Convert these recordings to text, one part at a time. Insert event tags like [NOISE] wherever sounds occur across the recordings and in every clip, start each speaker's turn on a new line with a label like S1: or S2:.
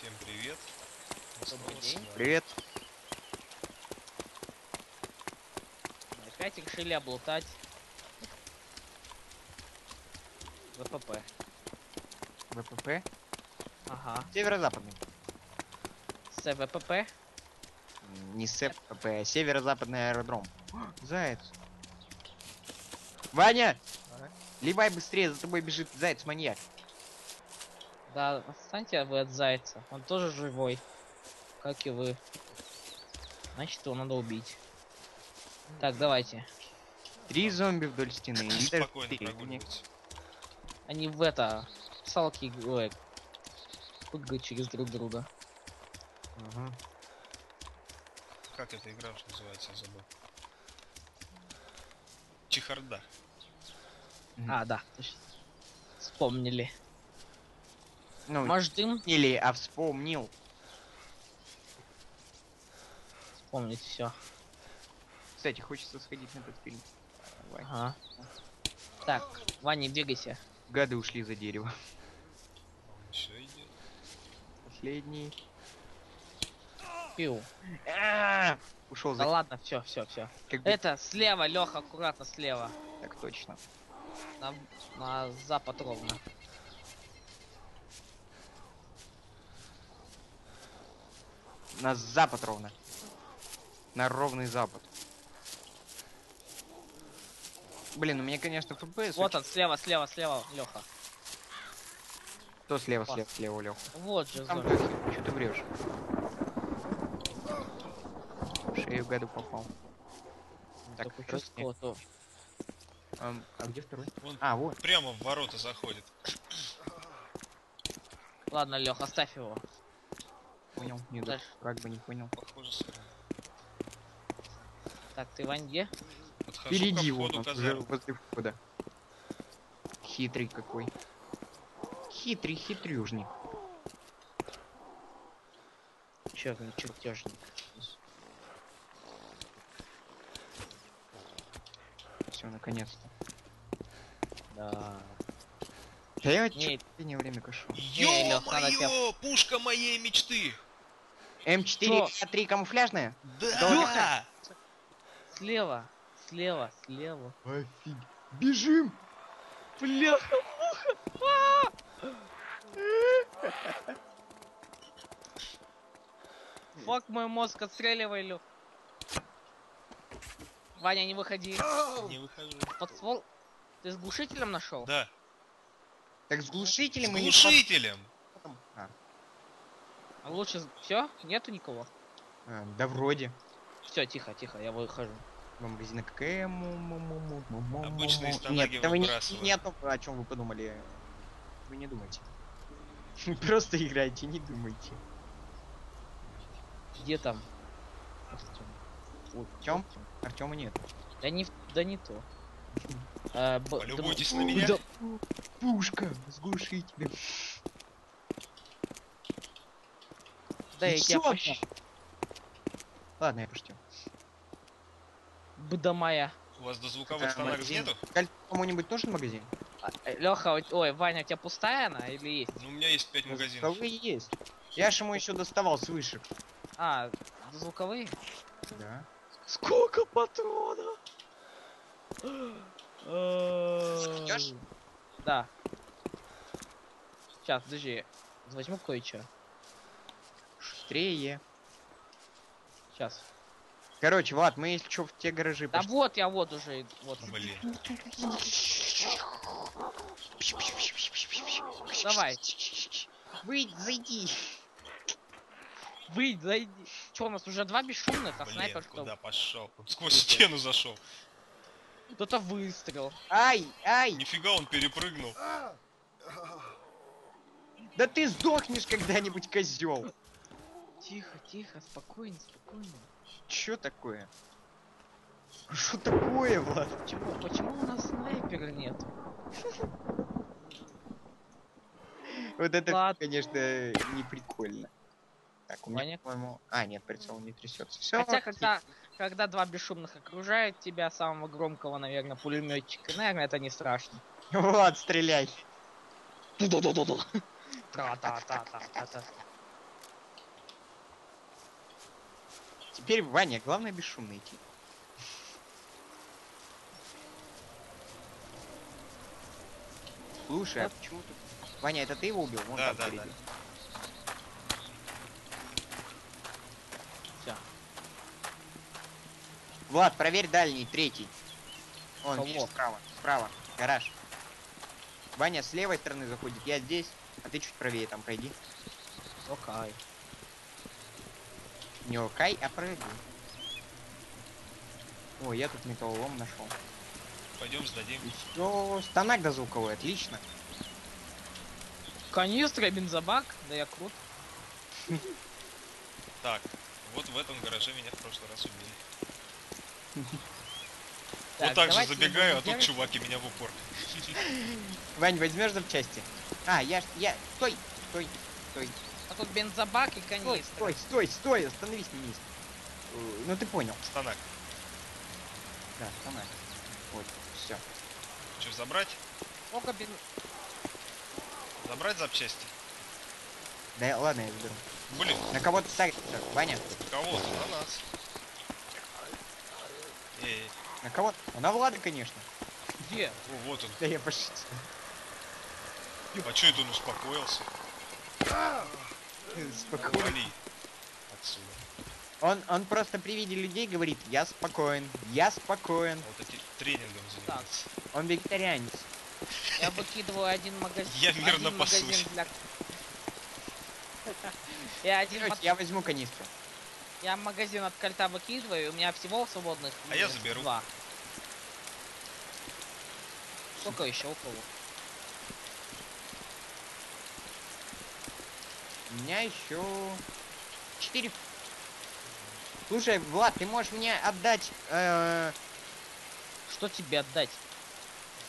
S1: Всем привет.
S2: Добрый день.
S1: вами.
S3: Привет.
S2: Опять решили облутать ВПП.
S3: ВПП.
S2: Ага.
S3: Северо-западный.
S2: С ВПП.
S3: М, Не СПП, а северо-западный аэродром. Заяц. Ваня! Ливай быстрее, за тобой бежит заяц-маньяк.
S2: Да, отстаньте вы от зайца. Он тоже живой. Как и вы. Значит, его надо убить. Так, давайте.
S3: Три зомби вдоль стены.
S1: Спокойно.
S2: Они в это... Салки... Ой, прыгают через друг друга.
S3: Ага.
S1: Как эта игра уж называется, я забыл. Чехарда.
S2: А, да. точно. Вспомнили.
S3: Ну,
S2: Может, дым?
S3: или, а вспомнил.
S2: Вспомнить все.
S3: Кстати, хочется сходить на этот фильм. Давай.
S2: Ага. Так, Ваня, бегайся.
S3: Гады ушли за дерево.
S1: Он еще идет.
S3: Последний.
S2: Пиу.
S3: А, Ушел
S2: Да
S3: за...
S2: ладно, все, все, все. Это слева, Леха, аккуратно слева.
S3: Так точно.
S2: На, на запад ровно.
S3: На запад ровно. На ровный запад. Блин, у меня, конечно, ФПС.
S2: Вот он, слева, слева, слева, Леха.
S3: Кто слева,
S2: Пас.
S3: слева, слева, Лех?
S2: Вот же
S3: Там что ты врешь? Шею гаду попал. Так,
S2: Такой
S3: просто
S2: чувство, то-
S3: Ам, а где второй?
S1: Он
S3: А, вот.
S1: прямо в ворота заходит.
S2: Ладно, Лех, оставь его.
S3: Понял. Не
S2: Дальше.
S3: как бы не понял.
S1: Похоже, сразу.
S2: Так, ты Вань где?
S1: Подхожу
S3: Впереди он, уже возле входа. Хитрый какой. Хитрый хитрюжник.
S2: Черный чертежник.
S3: Все, наконец-то.
S2: Да.
S3: Да я
S2: Не,
S3: время кашу.
S1: Ё-моё! Пушка моей мечты!
S3: М4 А3 камуфляжная?
S1: Да!
S2: слева, слева, слева.
S3: Офиг. Бежим!
S2: Бляха, Фак мой мозг, отстреливай, Лех. Ваня, не выходи.
S1: Не выхожу.
S2: Под ствол. Ты с глушителем нашел?
S1: Да,
S3: Так с
S1: с
S3: глушителем или
S1: глушителем!
S3: потом? А,
S2: лучше все? Нету никого?
S3: а, да вроде.
S2: Все, тихо, тихо, я выхожу.
S3: Магазина какая?
S1: Обычно из
S3: Нет, это вы не,
S1: выбрасывают.
S3: не о том, о чем вы подумали. Вы не думайте. [LAUGHS] Просто играйте, не думайте.
S2: Где там? Артём?
S3: Артема нет.
S2: Да не, да не то. А,
S1: Полюбуйтесь на меня.
S2: Да-
S3: Пушка с глушителем.
S2: Да, я тебя пощ...
S3: Ладно, я пошутил.
S2: Бдамая.
S1: У вас до звуковых
S3: магазин?
S1: нету?
S3: Кому-нибудь нужен магазин?
S2: Леха, ой, Ваня, у тебя пустая она или есть?
S1: Ну, у меня есть пять магазинов.
S3: Звуковые есть. Я ж ему еще доставал с вышек.
S2: А, звуковые?
S3: Да.
S2: Сколько патронов? Да. Сейчас, подожди. Возьму кое-что.
S3: Шустрее.
S2: Сейчас.
S3: Короче, Влад, мы если что в те гаражи
S2: Да
S3: пошли.
S2: вот я вот уже. Вот.
S1: Блин.
S2: Давай.
S3: Выйди, зайди.
S2: Выйди, зайди. Че, у нас уже два бесшумных, а
S1: Блин,
S2: снайпер что?
S1: куда пошел? Он сквозь стену зашел.
S2: Кто-то выстрел.
S3: Ай, ай.
S1: Нифига он перепрыгнул.
S3: Да ты сдохнешь когда-нибудь, козел.
S2: Тихо, тихо, спокойно, спокойно.
S3: Чё такое? Что такое, Влад?
S2: Почему, почему у нас снайпера нет?
S3: Вот это, конечно, не прикольно. Так, у меня, по-моему... А, нет, прицел не трясется. Все.
S2: Хотя, когда, когда два бесшумных окружают тебя, самого громкого, наверное, пулеметчика, наверное, это не страшно.
S3: Влад, стреляй.
S2: Тра-та-та-та-та-та.
S3: Теперь, Ваня, главное бесшумно идти. Слушай, а почему тут... Ваня, это ты его убил? Вон
S1: Да,
S3: там
S1: да, да.
S2: Всё.
S3: Влад, проверь дальний, третий. Он,
S2: Кого?
S3: видишь, справа, справа, гараж. Ваня с левой стороны заходит, я здесь, а ты чуть правее там пройди.
S2: Окей.
S3: Не окай, а пройди. О, я тут металлолом нашел.
S1: Пойдем сдадим.
S3: Все, станок дозвуковой, отлично.
S2: Канистра, бензобак, да я крут.
S1: Так, вот в этом гараже меня в прошлый раз убили. [LAUGHS] Вот так же забегаю, а тут
S2: делать.
S1: чувак и меня в упор. [LAUGHS]
S3: Вань, возьмешь запчасти? А, я, ж- я, стой, стой, стой,
S2: тут бензобак и
S3: стой,
S2: канистра.
S3: стой, стой, стой, остановись на месте. Э, Ну ты понял.
S1: Станок.
S3: Да, станок. Вот, все.
S1: Что, забрать?
S2: Сколько бен...
S1: Забрать запчасти?
S3: Да ладно, я заберу.
S1: Блин,
S3: На кого ты ставишь? Ваня,
S1: кого-то на нас. Эй,
S3: на кого? Ну, На Влада, конечно.
S2: Где?
S1: о, вот он.
S3: Да я пошутил.
S1: А чё это он успокоился?
S3: Спокойно.
S1: Вали отсюда.
S3: Он, он просто при виде людей говорит, я спокоен, я спокоен.
S1: Вот эти тренингом занимается.
S3: Он вегетарианец.
S2: Я выкидываю один магазин.
S1: Я мирно пасусь.
S2: для... Я один
S3: Короче,
S2: маг-
S3: я возьму канистру.
S2: я магазин от кольта выкидываю, у меня всего свободных.
S1: А я заберу.
S2: Два. Сколько еще у кого?
S3: У меня еще четыре. Слушай, Влад, ты можешь мне отдать, э,
S2: Что тебе отдать?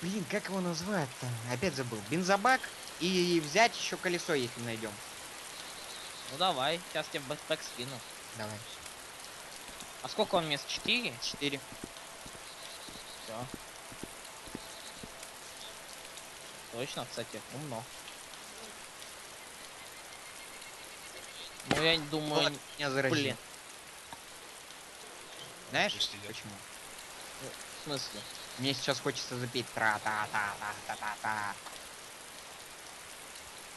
S3: блин, как его назвать-то? Опять забыл. Бензобак и взять еще колесо, если найдем.
S2: Ну давай, сейчас тебе бэкпэк скину.
S3: Давай.
S2: А сколько он мест? Четыре?
S3: Четыре.
S2: Все. Точно, кстати, умно. Ну я не думаю,
S3: Влад, меня заразил.
S2: блин,
S3: Знаешь,
S1: Пусть идет.
S3: почему?
S2: в смысле?
S3: Мне сейчас хочется запеть тра та та та та та та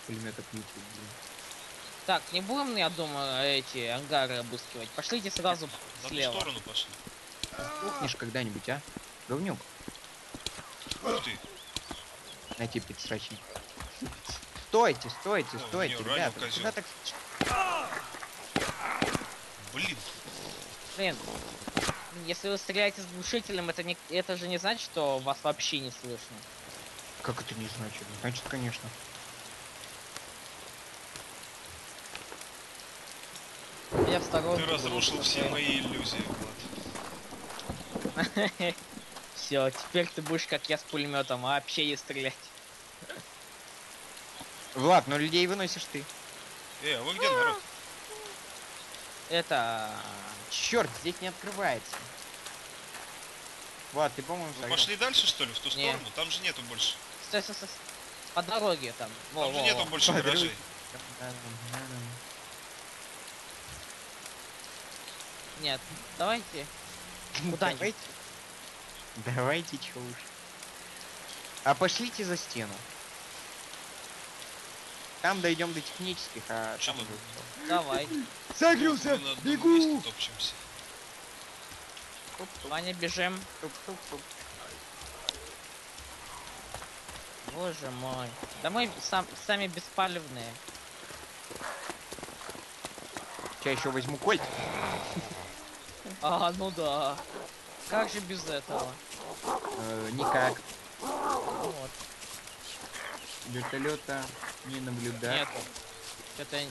S3: Пулемет отключить, блин.
S1: Так,
S2: не будем, я думаю, эти ангары обыскивать. Пошлите сразу
S1: ту
S2: слева.
S1: сторону пошли.
S3: Сдохнешь когда-нибудь, а? Говнюк.
S1: Ух ты.
S3: На тебе подсрачник. Стойте, стойте,
S1: Ой,
S3: стойте,
S1: ранил
S3: ребята. Куда так...
S1: Блин.
S2: Блин, если вы стреляете с глушителем, это не, это же не значит, что вас вообще не слышно.
S3: Как это не значит? Значит, конечно.
S2: Я в сторонку.
S1: Ты разрушил все мои иллюзии, Влад. [LAUGHS]
S2: Все, теперь ты будешь как я с пулеметом, вообще не стрелять.
S3: Влад, но людей выносишь ты.
S1: Эй, а вы где, народ?
S2: Это...
S3: Черт, здесь не открывается. Влад, ты, по-моему,
S1: пошли дальше, что ли, в ту сторону? Там же нету больше.
S2: Стой, стой, стой. По дороге там. Во,
S1: Там же
S2: во,
S1: нету
S2: во.
S1: больше
S3: Подруг.
S1: гаражей.
S2: Нет, давайте. Куда-нибудь.
S3: Давайте. Давайте, чё уж. А пошлите за стену. Там дойдем до технических, а там? уже всё.
S2: Давай.
S3: Согрелся!
S1: Мы на одном месте топчемся.
S2: Ваня, бежим. Боже мой. Да мы сам, сами беспалевные.
S3: Сейчас еще возьму кольт. [LAUGHS]
S2: А, ну да. Как же без этого?
S3: Э, никак.
S2: Вот.
S3: Вертолета не наблюдать.
S2: Нету. Что-то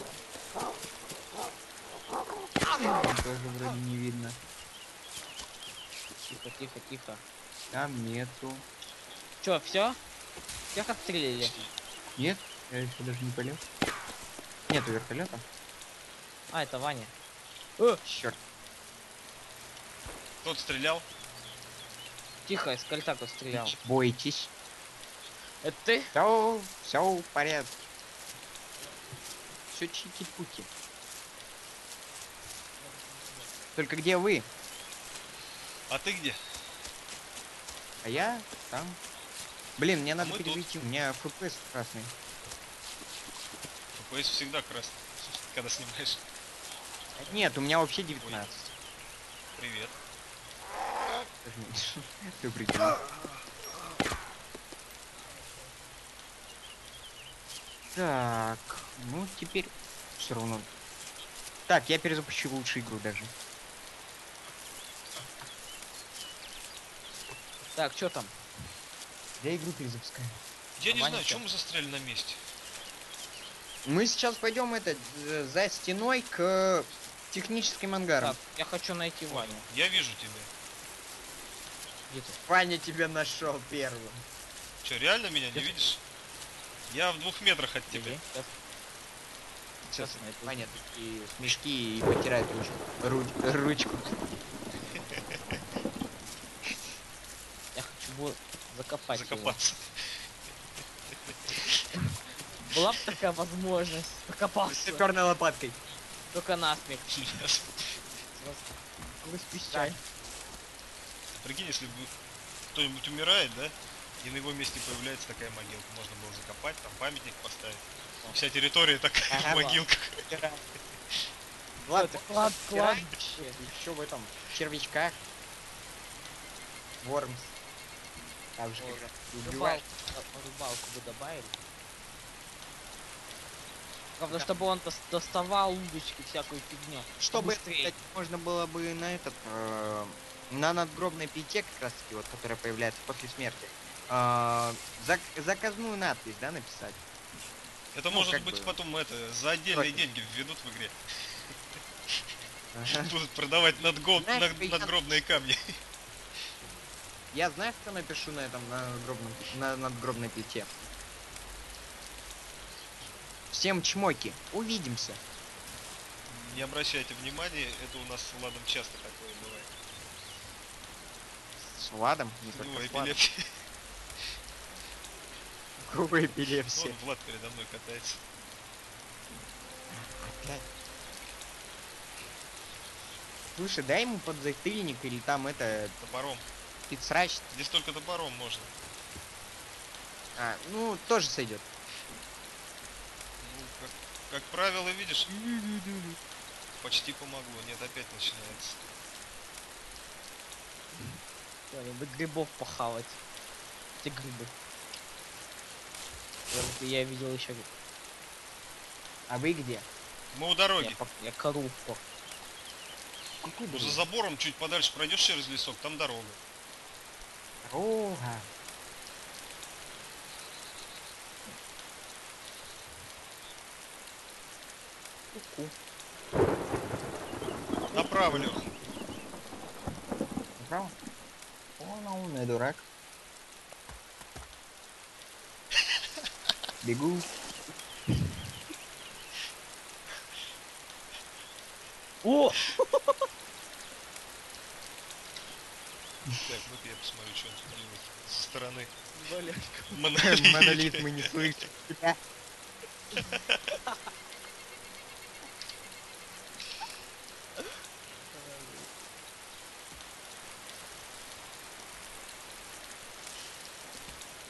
S3: Тоже вроде не видно.
S2: тихо, тихо, тихо.
S3: Там нету.
S2: Чё, все? Всех отстрелили.
S3: Нет? Я еще даже не полез. Нету вертолета.
S2: А, это Ваня.
S3: Черт.
S1: Тот стрелял.
S2: Тихо, из кольта кто стрелял.
S3: Бойтесь.
S2: Это ты?
S3: Все, все в порядке. Все чики-пуки. Только где вы?
S1: А ты где?
S3: А я там. Блин, мне надо
S1: мы тут.
S3: перезайти, у меня FPS красный.
S1: FPS всегда красный, [LAUGHS] когда снимаешь.
S3: Нет, у меня вообще 19.
S1: Привет.
S3: Ты прикинь. Так, ну теперь все равно. Так, я перезапущу лучшую игру даже.
S2: Так, что там?
S3: Я игру перезапускаю.
S1: Я не знаю, чем мы застряли на месте.
S3: Мы сейчас пойдем это э, за стеной к техническим ангарам.
S2: Так, я хочу найти Ваню.
S1: Я вижу тебя.
S2: Где ты?
S3: Ваня тебя нашел первым.
S1: Че, реально меня не
S2: Где ты?
S1: видишь? Я в двух метрах от тебя.
S2: Сейчас.
S3: Сейчас
S2: Сейчас.
S3: Ваня такие смешки и потирает ручку. Ру- ручку.
S2: Я хочу бы закопать его.
S1: Закопаться.
S2: Была бы такая возможность. Закопался.
S3: Саперной лопаткой.
S2: Только насмех. Распищай. [LAUGHS]
S1: Прикинь, если бы кто-нибудь умирает, да? И на его месте появляется такая могилка. Можно было закопать, там памятник поставить. Вся территория такая
S3: Ага. [LAUGHS]
S1: в могилках.
S3: Влад,
S2: Это клад, кладбище.
S3: еще в этом червячках. Вормс. Так же, ты
S2: Рыбалку, бы добавили. Правда, чтобы он дос- доставал удочки, всякую фигню.
S3: Чтобы, кстати, можно было бы на этот, э, на надгробной плите, как раз таки, вот, которая появляется после смерти, э, зак- заказную надпись, да, написать.
S1: Это
S3: Ну,
S1: может быть
S3: бы.
S1: потом это за отдельные
S3: Точно.
S1: деньги введут в игре. [LAUGHS] Будут продавать надгроб-
S3: Знаешь,
S1: над-
S3: я-
S1: надгробные камни. [LAUGHS]
S3: Я знаю, что напишу на этом на надгробном, на надгробной плите. Всем чмоки. Увидимся.
S1: Не обращайте внимания, это у нас с Владом часто такое бывает.
S3: С Владом, не только
S1: него
S3: с Владом. [LAUGHS]
S1: эпилепсия.
S3: У кого эпилепсия.
S1: Вон Влад передо мной катается.
S3: Опять. Слушай, дай ему подзатыльник или там это
S1: Топором.
S3: пиццрач.
S1: Здесь только топором можно.
S3: А, ну, тоже сойдет.
S1: Ну, как, как правило, видишь, почти помогло. Нет, опять начинается.
S2: Надо грибов похавать. Эти грибы. Я, я видел еще.
S3: А вы где?
S1: Мы у
S2: Я,
S1: дороги.
S2: я кору по-
S3: Какой
S1: Ну, за забором чуть подальше пройдешь через лесок, там дорога.
S3: Дорога. Ку-ку.
S1: Направо, Лех.
S3: Направо? Он умный дурак. Бегу.
S2: О!
S1: Так, ну-ка я посмотрю, что он тут делает со стороны. Монолит. [LAUGHS]
S3: Монолит мы не [LAUGHS] слышим.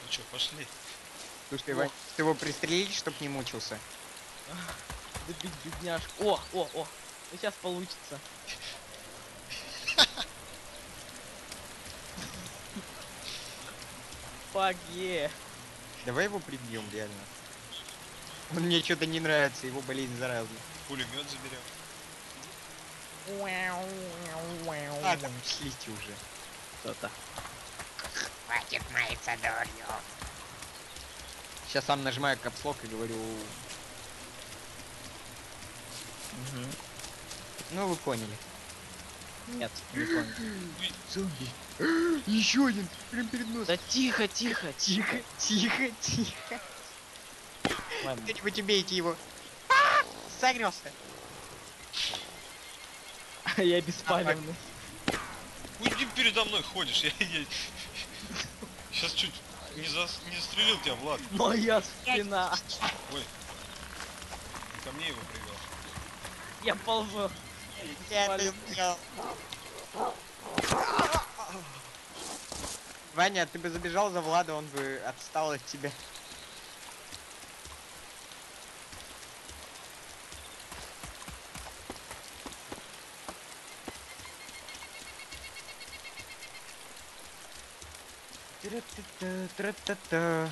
S1: Ну что, пошли.
S3: Слушай, Вань, ты его пристрелить, чтоб не мучился.
S2: Добить бедняжку. О, о, о. Ну сейчас получится. Фак е.
S3: Давай его прибьем, реально. Он мне что-то не нравится, его болезнь заразная.
S1: Пулемет заберем.
S3: А, там уже.
S2: Кто-то.
S3: Хватит маяться дурью. Сейчас сам нажимаю капслок и говорю,
S2: Мгм.
S3: ну вы поняли.
S2: Нет, [GASPS] не понял.
S3: Зомби. [GASPS] Еще один, прям перед носом.
S2: Да тихо, тихо, [LAUGHS] тихо.
S3: Тихо, тихо. Кто-нибудь убейте его. [LAUGHS] [LAUGHS] А, Согрелся.
S2: Я беспалевный.
S1: Уйди передо мной ходишь. Я, Сейчас чуть не, зас- не застрелил тебя, Влад.
S2: Моя спина.
S1: Ой. Ко мне его привел.
S2: Я ползу.
S3: Я это сделал. Ваня, ты бы забежал за Влада, он бы отстал от тебя. Тра-та-та, тра-та-та.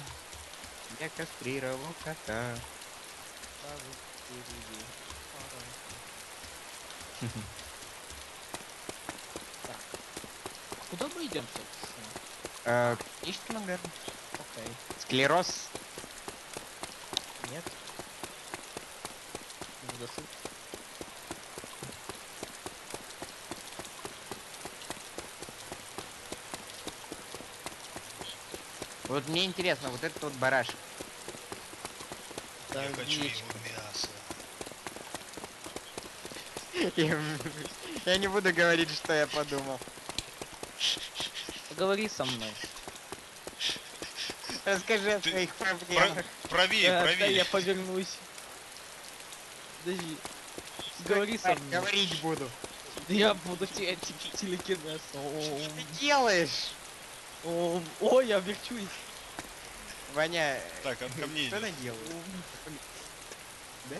S3: Я кастрировал кота.
S2: Куда мы идем, собственно?
S3: Э, Книжки, наверное.
S2: Окей.
S3: Склероз.
S2: Нет. Недосып.
S3: Вот мне интересно, вот этот вот барашек.
S1: Я хочу
S2: яичко.
S1: его мясо. [LAUGHS]
S3: Я не буду говорить, что я подумал.
S2: Поговори со мной.
S3: Расскажи о своих
S1: Про-
S3: проблемах.
S1: правее, правее.
S2: я повернусь. Подожди. Говори со мной.
S3: Говорить буду.
S2: Я буду телекинез.
S3: Что ты делаешь?
S2: Ом. О, я верчусь.
S3: Ваня,
S1: Так, он ко мне
S3: что она
S1: идет.
S3: делает? Да?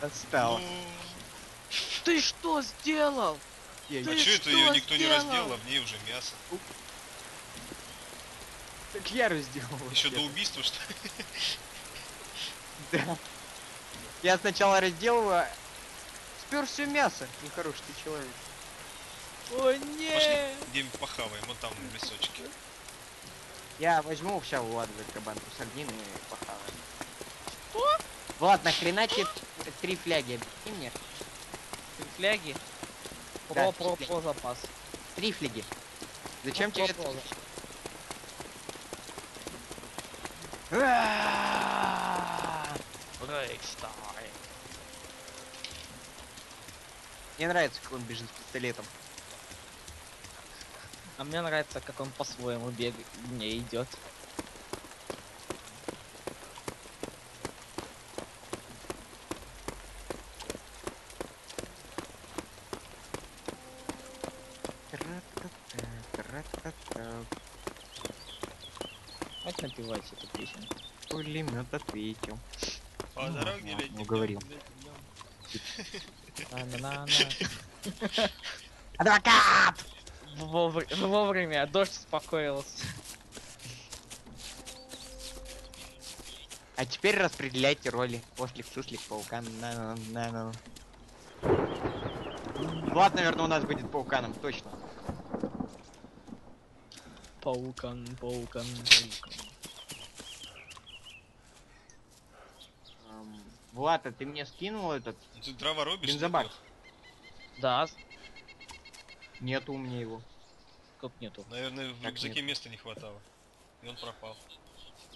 S3: Отстал.
S1: Ну,
S2: Ты что сделал?
S3: Я-
S2: Ты
S1: А что это
S2: что
S1: ее никто не
S2: сделал?
S1: раздел, а в ней уже мясо?
S3: Так я раздел.
S1: Еще
S3: вообще-то.
S1: до убийства, что ли?
S3: Да. Я сначала разделываю, спер все мясо. Нехороший ты человек.
S2: О,
S1: Пошли
S2: нет.
S1: где-нибудь похаваем, вот там в лесочке.
S3: Я возьму сейчас у Влада эту банку сардин и похаваю. Что? Влад, нахрена тебе три фляги? Объясни мне.
S2: Ты фляги?
S3: Да,
S2: Про, про,
S3: фляги.
S2: про запас.
S3: Три фляги. Зачем
S2: Ну,
S3: тебе
S2: про,
S3: это?
S2: про.
S3: Мне нравится, как он бежит с пистолетом.
S2: А мне нравится, как он по-своему бегает, не идет. Как напевать эту песню?
S3: Пулемет ответил.
S1: По
S3: Ну,
S1: дороге летим,
S3: уговорил. [LAUGHS] Адвокат!
S2: Вовр- Вовремя, дождь успокоился.
S3: А теперь распределяйте роли. Ослик, суслик, паукан. На -на -на -на. Влад, наверное, у нас будет пауканом, точно.
S2: Паукан, паукан, паукан.
S3: Влад, а ты мне скинул этот?
S1: Ты дрова рубишь?
S3: Бензобак.
S1: нет?
S2: Да,
S3: Нету у меня его.
S2: как нету.
S1: Наверное, в
S3: Как
S1: рюкзаке
S3: нет?
S1: места не хватало. И он пропал.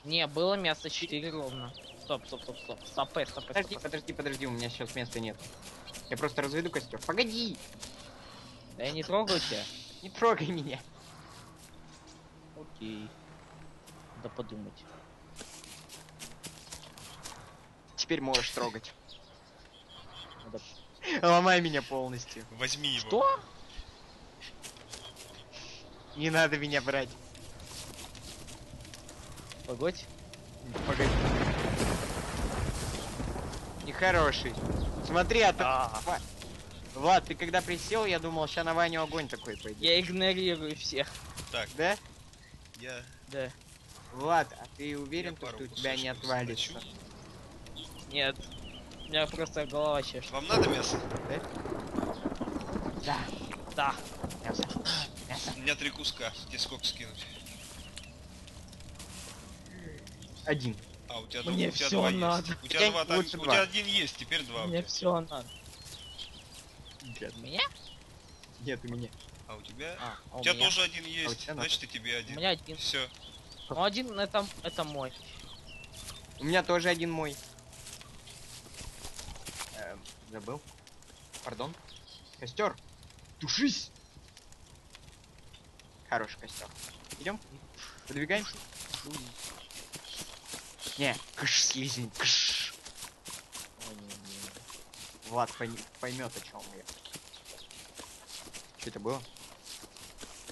S2: Не, было место 4 ровно. Стоп, стоп, стоп, стоп. Стопэ, стопэ,
S3: Подожди,
S2: стопэ.
S3: подожди, подожди, у меня сейчас места нет. Я просто разведу костер. Погоди!
S2: Да я не трогаю тебя.
S3: Не трогай меня.
S2: Окей. Да подумать.
S3: Теперь можешь трогать. Ломай меня полностью.
S1: Возьми его.
S2: Что?
S3: Не надо меня брать.
S2: Погодь.
S3: Погоди. Нехороший. Смотри, а то...
S2: А,
S3: Влад, ты когда присел, я думал, ща на Ваню огонь такой пойдет.
S2: я игнорирую всех.
S1: Так,
S3: Да?
S1: я,
S2: Да.
S3: Влад, а ты уверен, что у тебя не отвалится?
S2: Нет. У меня просто голова чешет.
S1: Вам надо мясо?
S3: Да.
S2: Да.
S3: Мясо. Мясо.
S1: У меня три куска. Тебе сколько скинуть?
S3: Один.
S1: А, у тебя,
S2: Мне
S1: у тебя два
S2: надо.
S1: есть. У тебя, два, там- у
S3: два.
S1: тебя один есть, теперь два. у
S2: Мне
S1: тебя.
S2: все надо. У меня?
S3: Нет, у меня.
S1: А у тебя?
S2: А, а
S1: у
S2: у
S1: тебя
S2: меня.
S1: тоже один есть,
S3: тебя надо.
S1: значит и тебе
S2: У
S1: один.
S2: меня один.
S1: Все.
S2: Ну один это, это мой.
S3: У меня тоже один мой. Забыл. Пардон. Костер. Тушись. Хороший костер. Идем? Подвигаем? Не, кыш, слизень, кыш.
S2: Ой, не, не.
S3: Влад поймет, о чем я. Что это было?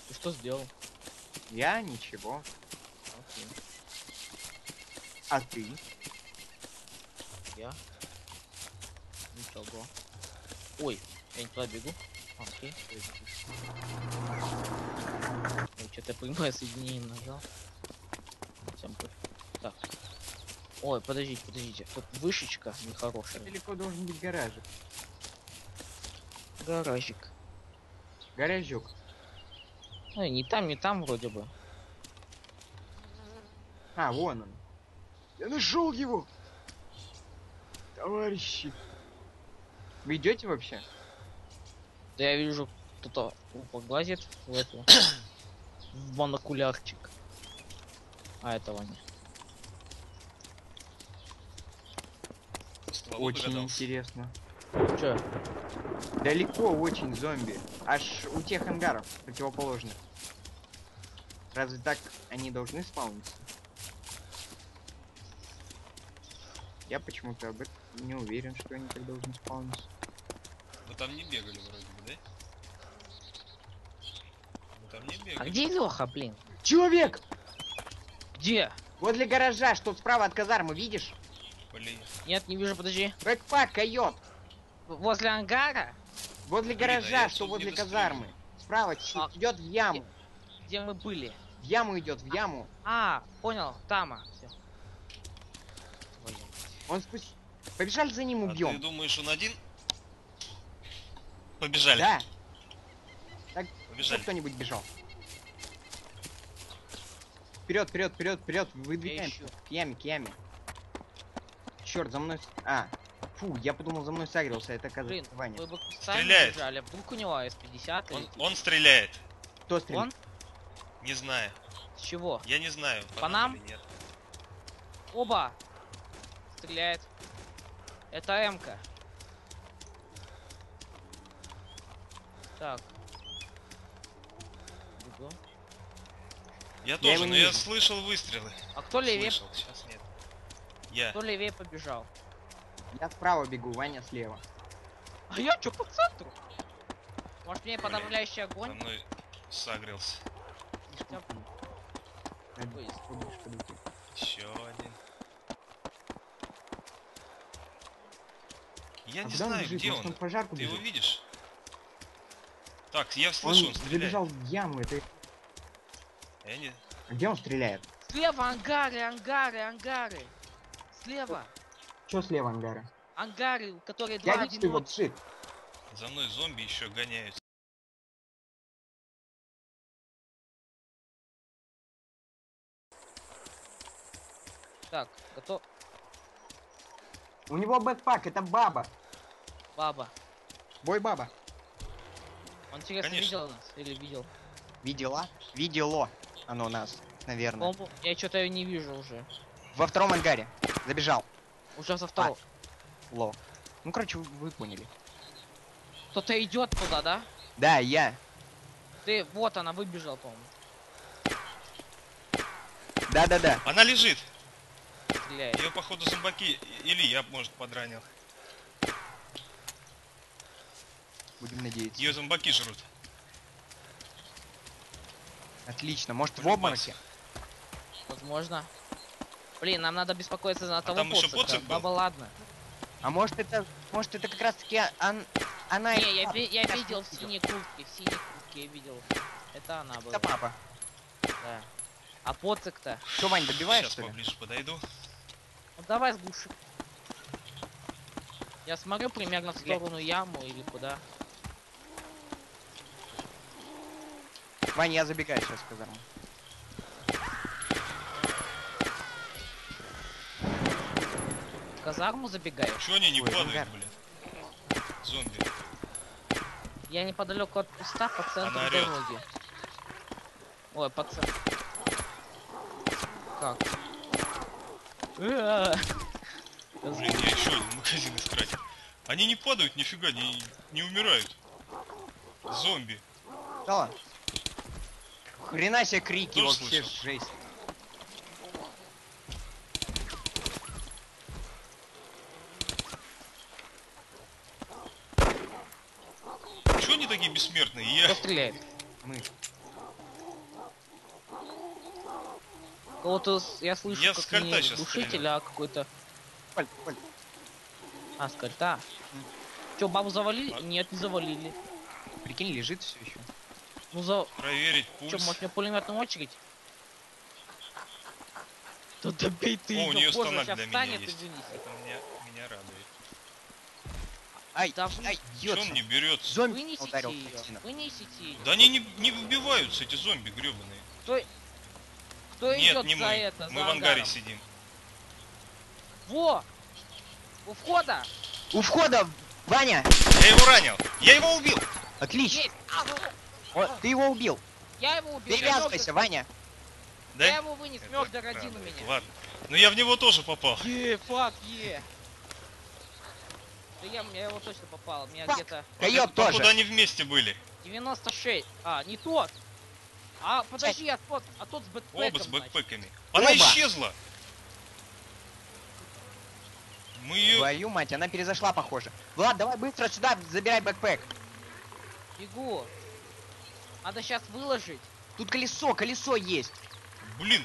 S2: Ты что сделал?
S3: Я ничего.
S2: Окей.
S3: А ты?
S2: Я? Ничего. Ой, я не туда бегу. А, Окей. Ой, что-то прямое соединение нажал. Всем пофиг. Так. Ой, подождите, подождите. Тут вышечка нехорошая.
S3: Далеко должен быть гаражик.
S2: Гаражик.
S3: Гаражок.
S2: Ой, не там, не там вроде бы.
S3: А, вон он. Я нашел его. Товарищи. Вы идете вообще?
S2: Да я вижу, кто-то поглазит в эту. в монокулярчик. А этого не.
S1: По стволу
S3: Очень
S1: догадался.
S3: интересно.
S2: Чё?
S3: Далеко очень зомби. Аж у тех ангаров противоположных. Разве так они должны спауниться? Я почему-то об этом не уверен, что они так должны спауниться.
S1: Там не бегали вроде бы, да? Вы там не
S2: А
S1: бегали.
S2: где Леха, блин?
S3: Человек!
S2: Где?
S3: Возле гаража, что справа от казармы, видишь?
S1: Блин.
S2: Нет, не вижу, подожди.
S3: Бэкпак, койот!
S2: Возле ангара?
S3: Возле
S1: Блин, а
S3: гаража,
S1: отсюда
S3: что возле казармы. Справа
S2: А,
S3: идет в яму.
S2: Где мы были?
S3: В яму идет, в яму.
S2: А, понял, Тама. Всё. Ой,
S3: Он спусть... Побежали за ним,
S1: А ты
S3: убьем.
S1: думаешь, он один? Побежали.
S3: Да, чтоб
S1: Побежали.
S3: кто-нибудь бежал. Вперед, вперед, вперед, вперед, выдвигаемся.
S2: ищу.
S3: К яме, к яме. Черт, за мной. А. Фу, я подумал, за мной сагрился, это
S2: Блин,
S3: оказывается Ваня.
S2: вы бы
S1: Стреляет.
S2: бежали. а Вдруг у него С-50
S1: Он,
S2: или...
S1: он стреляет.
S3: Кто стреляет?
S2: Он?
S1: Не знаю.
S2: С чего?
S1: Я не знаю.
S2: По нам?
S1: или нет.
S2: Оба! Стреляет. Это М-ка. Так. Бегу.
S1: Я
S3: Я
S1: тоже, но
S3: не
S1: я
S3: вижу.
S1: слышал выстрелы.
S2: А кто левее?
S1: Слышал, сейчас нет. Я.
S2: Кто левее побежал?
S3: Я справа бегу, Ваня слева.
S2: А я чё по центру? Может мне подавляющий
S1: За
S2: огонь?
S1: мной сагрился. Еще один. Я
S3: А
S1: не
S3: он
S1: знаю, где он.
S3: он
S1: Ты его видишь? Так, я
S3: Он
S1: слышу, он, стреляет.
S3: забежал в яму, это...
S1: Я не...
S3: А Где он стреляет?
S2: Слева ангары, ангары, ангары. Слева.
S3: Чё слева ангара?
S2: Ангары, которые два
S3: Я вижу,
S2: одиночных.
S3: джип.
S1: За мной зомби еще гоняются.
S2: Так, готов.
S3: У него бэкпак, это баба.
S2: Баба.
S3: Бой баба.
S2: Он
S1: Конечно.
S2: видел нас или видел?
S3: Видела? Видело оно нас, наверное.
S2: Бомбу? Я что-то ее не вижу уже.
S3: Во втором ангаре. Забежал.
S2: Уже со второго.
S3: Ло. Ну, короче, вы, вы поняли.
S2: Кто-то идет туда, да?
S3: Да, я.
S2: Ты, вот она, выбежал, по-моему.
S3: Да-да-да.
S1: Она лежит. Ее, походу, зомбаки или я, может, подранил.
S3: Будем надеяться.
S1: Ее зомбаки жрут.
S3: Отлично. Может, в
S1: Блин,
S3: обмороке?
S2: Возможно. Блин, нам надо беспокоиться за того
S1: там еще
S2: поцика.
S1: поцик был?
S2: Баба, ладно.
S3: А может, это... Может, это как раз-таки ан- она...
S2: Не, я, я
S3: Я
S2: видел в синей куртке, в синей куртке я видел. Это она была.
S3: Это папа.
S2: Да. А поцик-то?
S3: Что, Вань, добиваешь,
S1: Сейчас
S3: что ли?
S1: поближе подойду.
S2: Ну давай сглуши. Я смотрю примерно в сторону яму или куда.
S3: Вань, я забегаю сейчас в казарму.
S2: В казарму забегаешь?
S1: Чего они не
S3: Ой,
S1: падают,
S3: ангар.
S1: блин? Зомби.
S2: Я неподалеку от куста по центру
S1: Она орёт.
S2: дороги. Ой, по центру. Как? [LAUGHS]
S1: Блин, я еще один магазин истратил. Они не падают, нифига, не, не умирают. Зомби.
S3: Да ладно. Хрена себе крики
S1: Тоже
S3: вообще
S1: слышал.
S3: жесть.
S1: Чего они такие бессмертные? Я...
S2: Кто стреляет?
S3: Мы.
S2: Кого-то э, я слышу,
S1: я
S2: как не душитель,
S1: стреляю.
S2: а какой-то... А,
S3: скальта.
S2: Чё, бабу завалили?
S1: А?
S2: Нет, не завалили.
S3: Прикинь, лежит все еще.
S2: Ну за...
S1: Проверить пульс.
S2: может мне пулеметную очередь? Да добей ты
S1: О, у нее
S2: позже
S1: станок для меня есть. Это меня, меня радует.
S3: Ай,
S2: Да
S3: ай,
S1: Чё он не берется?
S3: Зомби
S2: Вынесите
S3: ударил
S2: ее, вынесите ее.
S1: Да они не, не выбиваются, эти зомби гребаные.
S2: Кто, кто
S1: Нет,
S2: идет
S1: не
S2: за
S1: мы.
S2: это,
S1: мы
S2: за
S1: в ангаре сидим.
S2: Во! У входа!
S3: У входа, Ваня!
S1: Я его ранил! Я его убил!
S3: Отлично.
S2: Есть!
S3: О, ты его убил.
S2: Я его убил!
S3: Перевязывайся, Ваня.
S1: Да?
S2: Я его вынес, Мёрдер один у меня.
S1: Ладно. Ну я в него тоже попал.
S2: Е, фак, е! Да я, я его точно попал, меня где-то
S3: Койот
S1: Походу
S3: тоже.
S1: они вместе были.
S2: 96. А, не тот! А, подожди, а тот, а тот с бэкпэком,
S1: Оба с
S2: значит.
S1: бэкпэками. Она
S3: Оба.
S1: исчезла! Мы ее...
S3: Твою мать, она перезашла, похоже. Влад, давай быстро сюда, забирай бэкпэк.
S2: Бегу. Надо сейчас выложить.
S3: Тут колесо, колесо есть.
S1: Блин.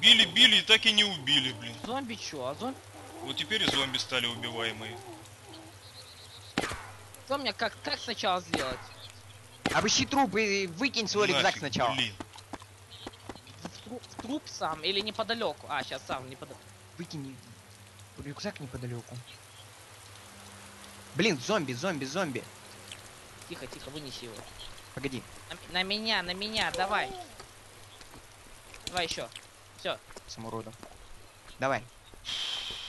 S1: Били-били и так и не убили, блин.
S2: Зомби чё? А зомби...
S1: Вот теперь и зомби стали убиваемые.
S2: Что мне как, как сначала сделать?
S3: Обыщи труп и выкинь свой рюкзак сначала.
S1: Блин.
S2: В, тру- в труп сам или неподалеку? А, сейчас сам неподалеку.
S3: Выкинь рюкзак неподалеку. Блин, зомби, зомби, зомби.
S2: Тихо, тихо, вынеси его.
S3: Погоди.
S2: На, на меня, на меня, давай. Давай еще. Все.
S3: Самуроду. Давай.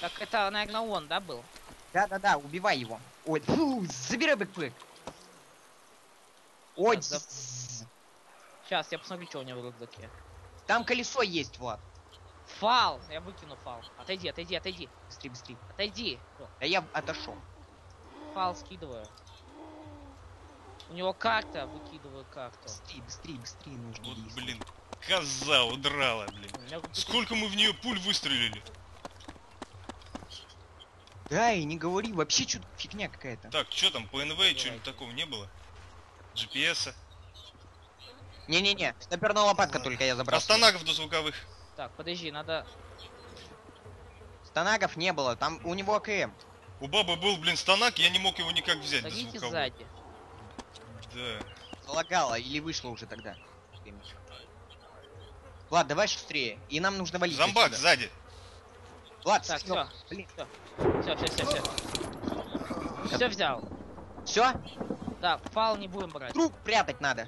S2: Так это, наверное, он, да, был?
S3: Да-да-да, убивай его. Ой, фу, забирай бэкпэк. Ой,
S2: Сейчас, я посмотрю, что у него в рюкзаке.
S3: там колесо есть, Влад.
S2: Фал! Я выкину фал. Отойди, отойди, отойди.
S3: Быстрее, быстрее.
S2: Отойди.
S3: Да я отошел.
S2: Фал скидываю. У него карта, выкидываю карту.
S3: Быстрее, быстрее, быстрее нужно
S1: Вот,
S3: действовать.
S1: блин. Коза удрала, блин. Сколько мы в нее пуль выстрелили?
S3: Да, и не говори, вообще что-то фигня какая-то.
S1: Так, что там, по НВ, что-нибудь такого не было? GPS-а?
S3: Не-не-не, саперная лопатка
S1: Ладно.
S3: только я забрал.
S1: Останагов до звуковых.
S2: Так, подожди, надо...
S3: Станагов не было, там у него АКМ.
S1: У бабы был, блин, станак, я не мог его никак взять до
S2: Садитесь
S1: звукового.
S2: сзади.
S1: Да.
S3: Залагало или вышло уже тогда. Влад, давай шустрее. И нам нужно валить.
S1: Зомбак
S3: отсюда.
S1: сзади.
S3: Влад,
S2: Так, все.
S3: Блин.
S2: Все, все, все, все. Все взял.
S3: Все?
S2: Да, фал не будем брать.
S3: Труп прятать надо.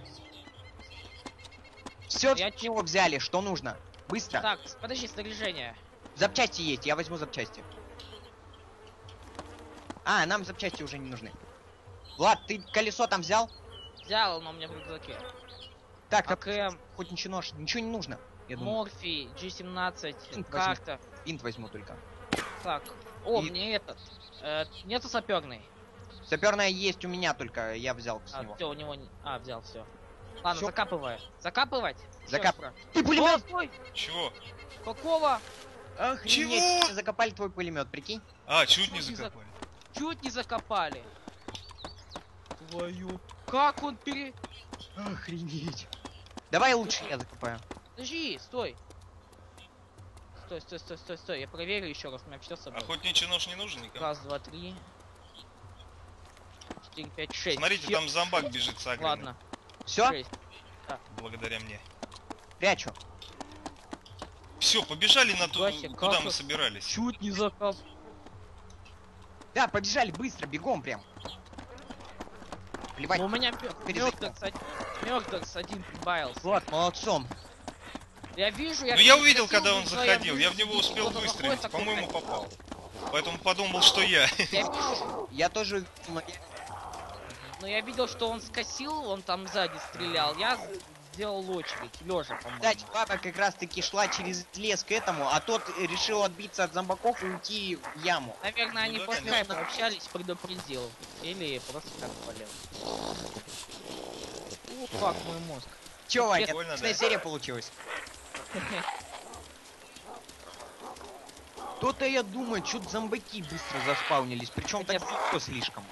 S3: Все
S2: Я
S3: с него взяли, что нужно. Быстро.
S2: Так, подожди, снаряжение.
S3: Запчасти есть, я возьму запчасти. А, нам запчасти уже не нужны. Влад, ты колесо там взял?
S2: Взял, оно у меня в рюкзаке.
S3: Так, так
S2: АКМ,
S3: хоть ничего, нож- ничего не нужно. Я
S2: Морфий, G17,
S3: возьму.
S2: карта.
S3: винт возьму только.
S2: Так. О,
S3: И-
S2: мне этот. э, нету саперный.
S3: Саперная есть у меня только, я взял с
S2: А,
S3: него.
S2: все, у него. не- А, взял, все. Ладно,
S3: Всё.
S2: закапывай. Закапывать? Всё,
S3: Закап-
S2: справа.
S3: Ты пулемет!
S2: стой!
S1: Чего?
S2: Какого?
S3: Охренеть,
S1: Чего?
S3: закопали твой пулемет, прикинь?
S1: А, чуть не
S2: Чуть не за-
S1: закопали.
S2: Чуть не закопали. Твою. Как он пере...
S3: Охренеть. Давай лучше я закопаю.
S2: Подожди, стой. Стой, стой, стой, стой, стой. Я проверю еще раз, у меня все с собой.
S1: Охотничий нож не нужен никому?
S2: Раз, два, три. Четыре, пять, шесть.
S1: Смотрите,
S2: Е-
S1: там зомбак бежит с аграми.
S2: Ладно,
S3: Все,
S2: шесть.
S1: Благодаря мне.
S3: прячу.
S1: Все, побежали на ту,
S2: себе,
S1: куда мы собирались.
S2: Чуть не закоп.
S3: Да, побежали быстро, бегом прям. Плевать.
S2: Ну, у меня
S3: перезайдем.
S2: Мёрдерс один прибавился.
S3: Вот, молодцом.
S2: Я вижу, я...
S1: Ну я увидел, когда он
S2: ну,
S1: заходил, я в него успел выстрелить, по-моему, попал. Поэтому подумал, что я.
S2: Я вижу,
S3: Я тоже... ну,
S2: но я видел, что он скосил, он там сзади стрелял. Я сделал очередь, лежа, по-моему.
S3: Кстати, баба как раз таки шла через лес к этому, а тот решил отбиться от зомбаков и уйти в яму.
S2: Наверное,
S1: Ну
S2: они
S1: да,
S2: по скайпу общались, предупредил. Или просто так болел. О, фак, мой мозг.
S3: Че, Ваня, отличная
S1: да.
S3: серия получилась. [LAUGHS] То-то я думаю, что зомбаки быстро заспаунились, причем так легко слишком.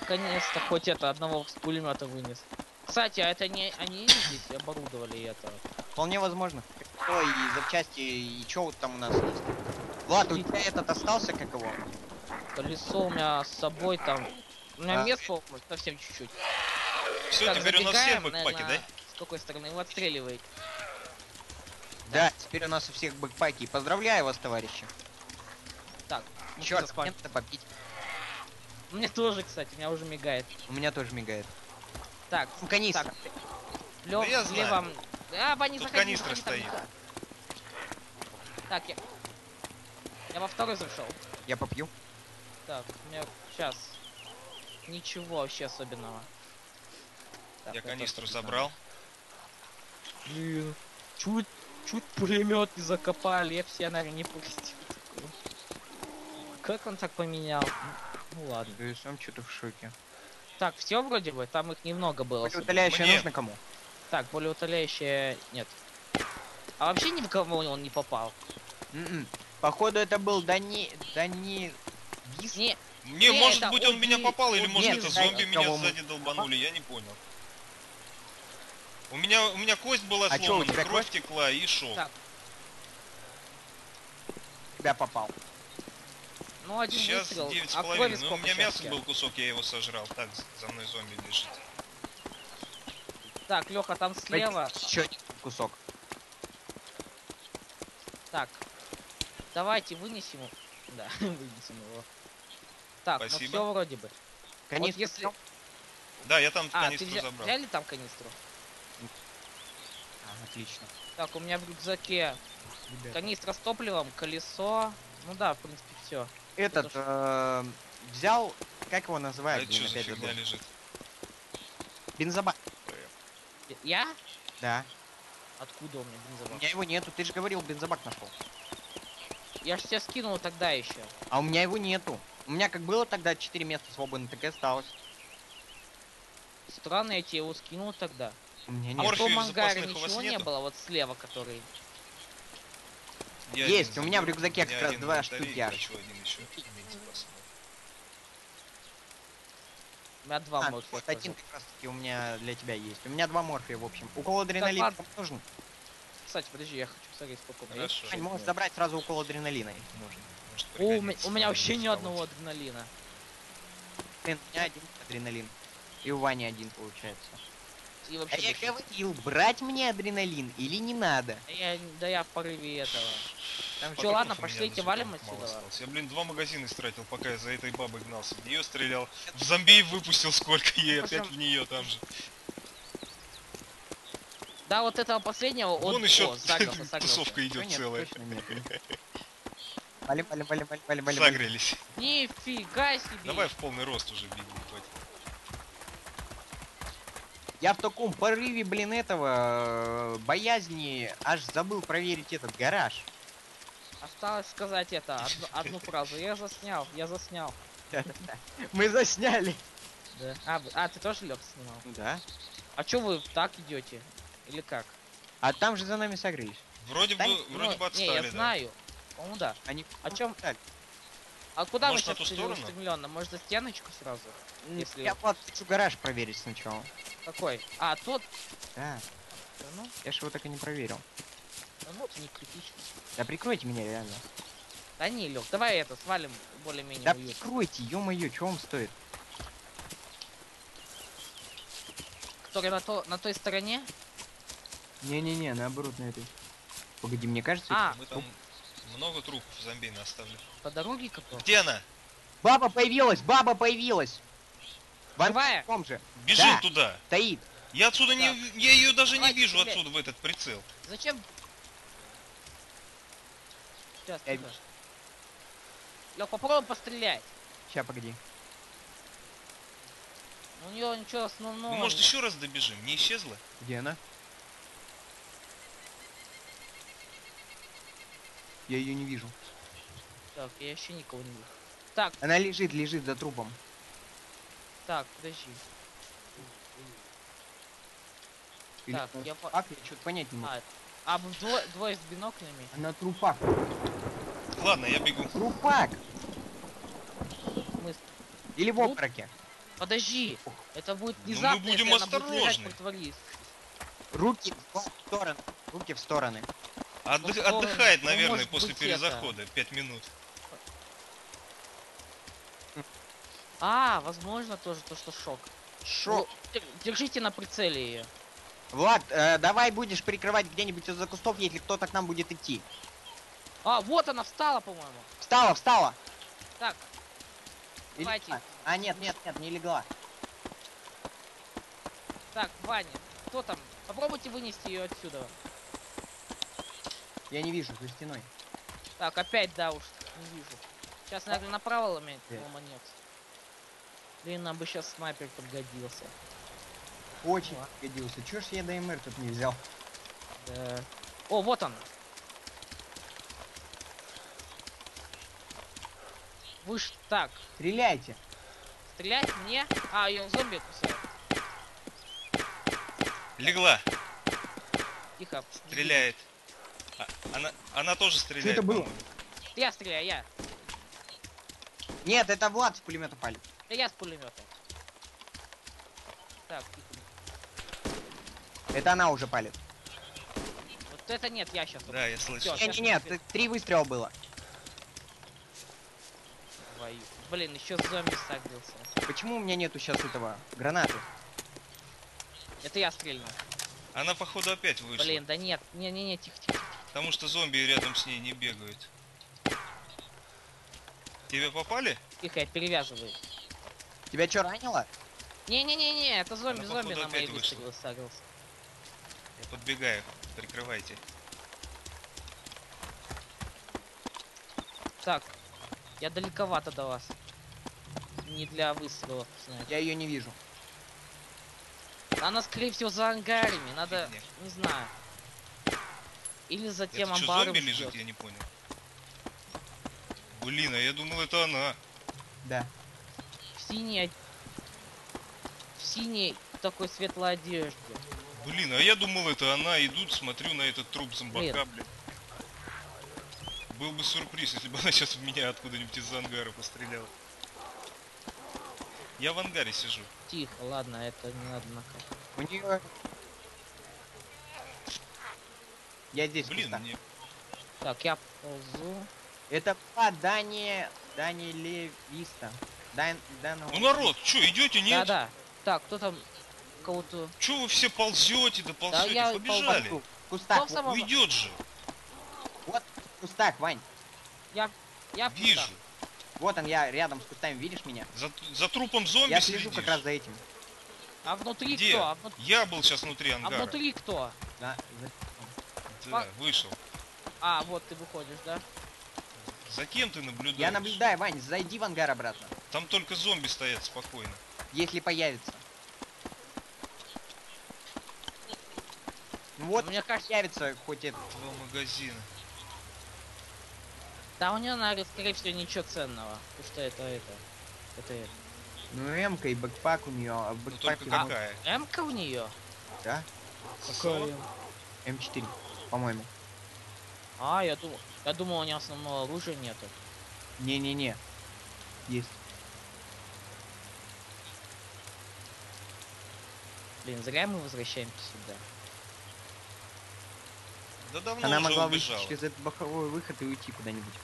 S2: наконец-то хоть это одного с пулемета вынес. Кстати, а это не они здесь оборудовали это?
S3: Вполне возможно. Ой, и запчасти, и чё вот там у нас есть? Влад, у тебя этот остался, как его?
S2: Колесо у меня с собой там. У меня
S3: А.
S2: мест по-моему, совсем чуть-чуть.
S1: Все,
S2: Так,
S1: теперь у нас все бэкпаки, да?
S2: С какой стороны? Его отстреливает.
S3: Да, теперь у нас у всех бэкпаки. Поздравляю вас, товарищи.
S2: Так, мы
S3: Черт, попить.
S2: Мне тоже, кстати, у меня уже мигает.
S3: У меня тоже мигает.
S2: Так,
S3: Ну, канистра.
S2: так.
S1: Я знаю.
S2: слева... А, Бани,
S1: Тут канистра
S2: там
S1: стоит.
S2: никто. Так, я... Я во второй зашел.
S3: Я попью.
S2: Так, у меня сейчас ничего вообще особенного. Так,
S1: Я канистру забрал.
S2: Блин, чуть, чуть пулемет не закопали, я все, наверное, не пустил. Как он так поменял? Ну ладно.
S3: Да и сам что-то в шоке.
S2: Так, все вроде бы, там их немного было. особенно.
S3: Удаляющее
S1: Мне.
S3: нужно кому?
S2: Так, более утоляющее нет. А вообще ни в кого он не попал.
S3: М-м. Походу это был Дани... Дани... Вис?
S2: Не,
S1: Не,
S2: Не,
S1: может быть он в меня попал, или может
S3: убей
S1: это зомби меня
S3: кого
S1: сзади долбанули, я не понял. У меня, у меня кость была
S3: А чё,
S1: сломана,
S3: тебя
S1: кровь
S3: кость?
S1: текла и шел.
S2: Так.
S3: Тебя попал.
S2: Ну один
S1: Сейчас
S2: выстрел.
S1: девять с
S2: а крови
S1: половиной. Ну, у меня мясо был кусок, я его сожрал. Так, за мной зомби лежит.
S2: Так, Леха, там слева.
S3: Еще кусок.
S2: Так. Давайте вынесем его. [LAUGHS] Да, вынесем его. Так, ну
S1: Спасибо.
S2: все вроде бы.
S3: Канистру
S2: если-
S3: взял?
S1: Да, я там
S2: А, ты
S1: канистру
S2: взя-
S1: забрал.
S2: взяли там канистру?
S3: А, отлично.
S2: Так, у меня в рюкзаке канистра с топливом, колесо. Ну да, в принципе, все.
S3: Этот, э, взял, как его
S1: А
S3: называют? блин,
S1: что за
S3: опять
S1: фигня лежит?
S3: Бензобак.
S2: Я?
S3: Да.
S2: Откуда у меня
S3: У
S2: бензобак?
S3: меня его нету, ты же говорил, бензобак нашел.
S2: Я ж тебе скинул тогда еще.
S3: А у меня его нету. У меня как было тогда 4 места свободно, так и осталось.
S2: Странно, я тебе его скинул тогда.
S3: У меня
S2: А
S3: нет.
S2: в
S1: Морфий
S2: том
S1: в
S2: ангаре
S1: у
S2: ничего не было, вот слева, который.
S1: Я
S3: Есть,
S1: один
S3: у меня в рюкзаке как раз два штуки аж.
S1: Хочу один еще иметь запасной.
S2: У меня два
S3: А,
S2: морфия
S3: вот один как раз таки у меня для тебя есть. У меня два морфия, в общем. Укол адреналина кому нужен?
S2: Кстати, подожди, я хочу посмотреть, сколько у меня есть.
S1: Хорошо.
S3: Ань, можешь забрать сразу укол адреналина, если нужно.
S1: Может,
S2: О, у, меня, у меня вообще ни одного адреналина.
S3: Блин, у меня один адреналин. И у Вани один получается.
S2: И
S3: А
S2: вообще
S3: я
S2: больше-
S3: говорил, брать мне адреналин или не надо?
S2: Да я, да я в порыве этого.
S3: Там
S2: Чё,
S1: Патронов
S2: ладно, пошлите, валим отсюда.
S1: осталось. Я, блин, два магазина истратил, пока я за этой бабой гнался. В нее стрелял. В зомби выпустил сколько ей,
S2: Ну,
S1: опять
S2: пошём.
S1: в нее там же.
S2: Да, вот этого последнего
S1: Вон
S2: он
S1: еще
S2: о, [LAUGHS] загрелся, загрелся.
S1: тусовка идет
S3: нет,
S1: целая. [LAUGHS]
S3: Валим, валим, валим, валим, валим.
S1: Согрелись.
S2: Нифига себе.
S1: Давай в полный рост уже беги.
S3: Я в таком порыве, блин, этого э, боязни аж забыл проверить этот гараж.
S2: Осталось сказать это, одну, одну фразу. Я заснял, я заснял. [LAUGHS]
S3: Мы засняли.
S2: Да. А, а, ты тоже лег снимал?
S3: Да.
S2: А чё вы так идете? Или как?
S3: А там же за нами согрелись.
S1: Вроде
S3: Да
S1: бы, вроде
S2: Ну,
S1: бы
S2: не, я
S1: отстали, да.
S2: знаю. По-моему, да.
S3: Они
S2: О чём? А куда
S1: Может,
S2: мы
S1: на
S2: сейчас устремленно? Может, за стеночку сразу? Если-
S3: Я вот хочу гараж проверить сначала.
S2: Какой? А, тот?
S3: Да,
S2: Да Ну,
S3: я же его так и не проверил.
S2: да ну, это не критично.
S3: Да прикройте меня реально.
S2: Да не, Лёг, давай это, свалим более-менее
S3: Да
S2: уютно.
S3: прикройте, ё-моё, чё вам стоит?
S2: Который на, то, на той стороне?
S3: Не-не-не, наоборот, на этой. Погоди, мне кажется...
S2: А,
S1: Мы там много трупов зомби оставили.
S2: по дороге какой?
S1: Где она?
S3: Баба появилась! Баба появилась! В
S2: Живая?
S3: том же.
S1: Бежим
S3: Да.
S1: туда.
S3: Стоит.
S1: Я отсюда не, я ее даже не
S2: Давайте,
S1: вижу
S2: блядь.
S1: отсюда в этот прицел.
S2: Зачем? Сейчас,
S3: Я вижу.
S2: Лёг, попробуй пострелять.
S3: Ща, погоди.
S2: У нее ничего основного.
S1: Ну, может еще раз добежим? Не исчезла?
S3: Где она? Я ее не вижу.
S2: Так, я еще никого не вижу. Так,
S3: Она лежит, лежит за трупом.
S2: так, подожди.
S3: Или
S2: Так, я по-
S3: трупак? я что-то понять не могу.
S2: А, а вы двое, двое с биноклями?
S3: Она трупак.
S1: Ладно, я бегу.
S3: Трупак!
S2: Мы...
S3: Или в обмороке.
S2: Подожди. Это будет
S1: Ну, мы
S2: внезапно,
S1: будем
S2: если она будет лежать
S1: осторожны.
S2: притворись.
S3: Руки в стороны. Руки в стороны.
S1: Отдых-
S2: Ну,
S1: отдыхает,
S2: Ну,
S1: наверное, после
S2: быть, это.
S1: перезахода. Пять минут.
S2: А, возможно, тоже то, что шок.
S3: Шо?
S2: Ну, дер- Держите на прицеле ее.
S3: Влад, э, давай будешь прикрывать где-нибудь из-за кустов, если кто-то к нам будет идти.
S2: А, вот она встала, по-моему.
S3: Встала, встала.
S2: Так,
S3: Или-
S2: Давайте.
S3: А, а, нет, нет, нет, не легла.
S2: так, Ваня, кто там? Попробуйте вынести ее отсюда.
S3: Я не вижу, за стеной.
S2: Так, опять, да уж, не вижу. Сейчас, наверное, направо ломать, ломанется. Блин, нам бы сейчас снайпер подгодился.
S3: Очень
S2: Ладно.
S3: годился. Чё ж я ДМР тут не взял?
S2: Да. О, вот он. Вы ж так,
S3: Стреляйте.
S2: стрелять мне? А, ее зомби кусает.
S1: Легла,
S2: Тихо.
S1: стреляет. А- она, она тоже стреляет.
S3: это было?
S2: Я стреляю, я.
S3: Нет, это Влад с пулемета палит.
S2: Да я с пулемета. Так.
S3: Это она уже палит.
S2: Вот это нет, я сейчас.
S1: Да, я слышу.
S2: Всё.
S3: Не-не-не, т- три выстрела было.
S2: Твою. Блин, еще зомби сагрился.
S3: Почему у меня нету сейчас этого гранаты?
S2: Это я стрельнул.
S1: Она, походу, опять вышла.
S2: Блин, да нет. Не-не-не, тихо, тихо.
S1: Потому что зомби рядом с ней не бегают. Тебе попали?
S2: Тихо, я перевязываю.
S3: Тебя что ранило?
S2: Не-не-не-не, это зомби,
S1: Она,
S2: зомби
S1: походу,
S2: на
S1: вышла.
S2: выстрелы сагрился.
S1: Я подбегаю. Прикрывайте.
S2: Так, я далековато до вас. Не для выстрелов, знаете.
S3: Я ее не вижу.
S2: Она, скорее всего, за ангарами. Надо,
S1: Фигня.
S2: не знаю. Или за тем
S1: это что, зомби лежит, я не понял. Блин, а я думал, это она.
S3: Да.
S2: В синей... В синей такой светлой одежде.
S1: Блин, а я думал, это она. Идут, смотрю на этот труп зомбака,
S2: Блин.
S1: Был бы сюрприз, если бы она сейчас в меня откуда-нибудь из ангара постреляла. Я в ангаре сижу.
S2: Тихо, ладно, это не надо накапать.
S3: У нее. Я здесь.
S1: Блин, мне...
S2: Так, я ползу.
S3: Это а, Дани. Левиста. Дан, Дана...
S1: Ну народ, что, идете, нет?
S2: Да-да. Так, кто там кого-то...
S1: Че вы все ползете, да ползете?
S2: я
S1: Побежали.
S3: В
S2: самом-
S1: Уйдет же.
S3: вот в кустах, Вань.
S2: Я... Я
S1: Вижу.
S2: кустах.
S3: Вот он, я рядом с кустами, видишь меня?
S1: За, за трупом зомби
S3: Я слежу
S1: следишь.
S3: как раз за этим.
S2: А внутри
S1: Где?
S2: кто? А, вну-
S1: Я был сейчас внутри
S2: а
S1: ангара.
S2: внутри кто?
S3: Да,
S1: Да, вышел.
S2: А, вот ты выходишь, да?
S1: За кем ты наблюдаешь?
S3: Я наблюдаю, Вань, зайди в ангар обратно.
S1: Там только зомби стоят спокойно.
S3: Если появится. Ну вот,
S2: Мне кажется,
S3: появится хоть это.
S1: Два магазина.
S2: да у нее, наверное, скорее всего, ничего ценного. Потому что это это. Это это.
S3: Ну, М-ка и бэкпак у нее. А в
S1: Ну только какая?
S2: М-ка у нее.
S3: Да?
S1: Какая?
S3: М4, по-моему.
S2: А, я думал, я думал, у нее основного оружия нету.
S3: Не-не-не. Есть.
S2: Блин, зря мы возвращаемся сюда.
S1: Да давно
S3: Она
S1: уже
S3: могла выйти
S1: убежала.
S3: через этот боковой выход и уйти куда-нибудь.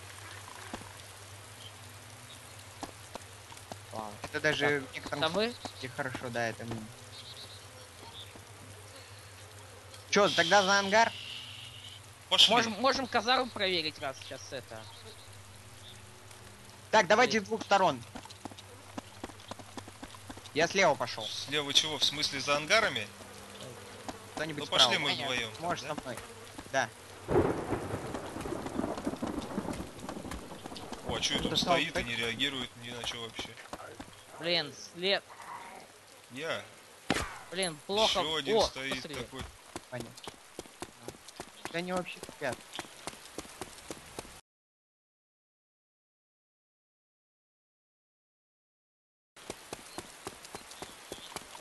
S3: Это даже в некотором
S2: Это вы?
S3: хорошо, да, это. Чё, тогда за ангар?
S1: Пошли.
S2: Можем, можем казарм проверить, раз сейчас это.
S3: Так, давайте с двух сторон. Я слева пошел.
S1: Слева чего? В смысле за ангарами?
S3: Кто-нибудь
S1: Ну пошли мы вдвоем.
S3: Можешь
S1: да?
S3: со мной. Да.
S1: О, а что это он
S3: Кто
S1: стоит и не реагирует ни на что вообще?
S2: Блин, след.
S1: Я.
S2: Блин, плохо.
S1: Еще один
S2: О,
S1: стоит
S2: посмотри.
S1: такой.
S3: Ваня. Да они вообще спят.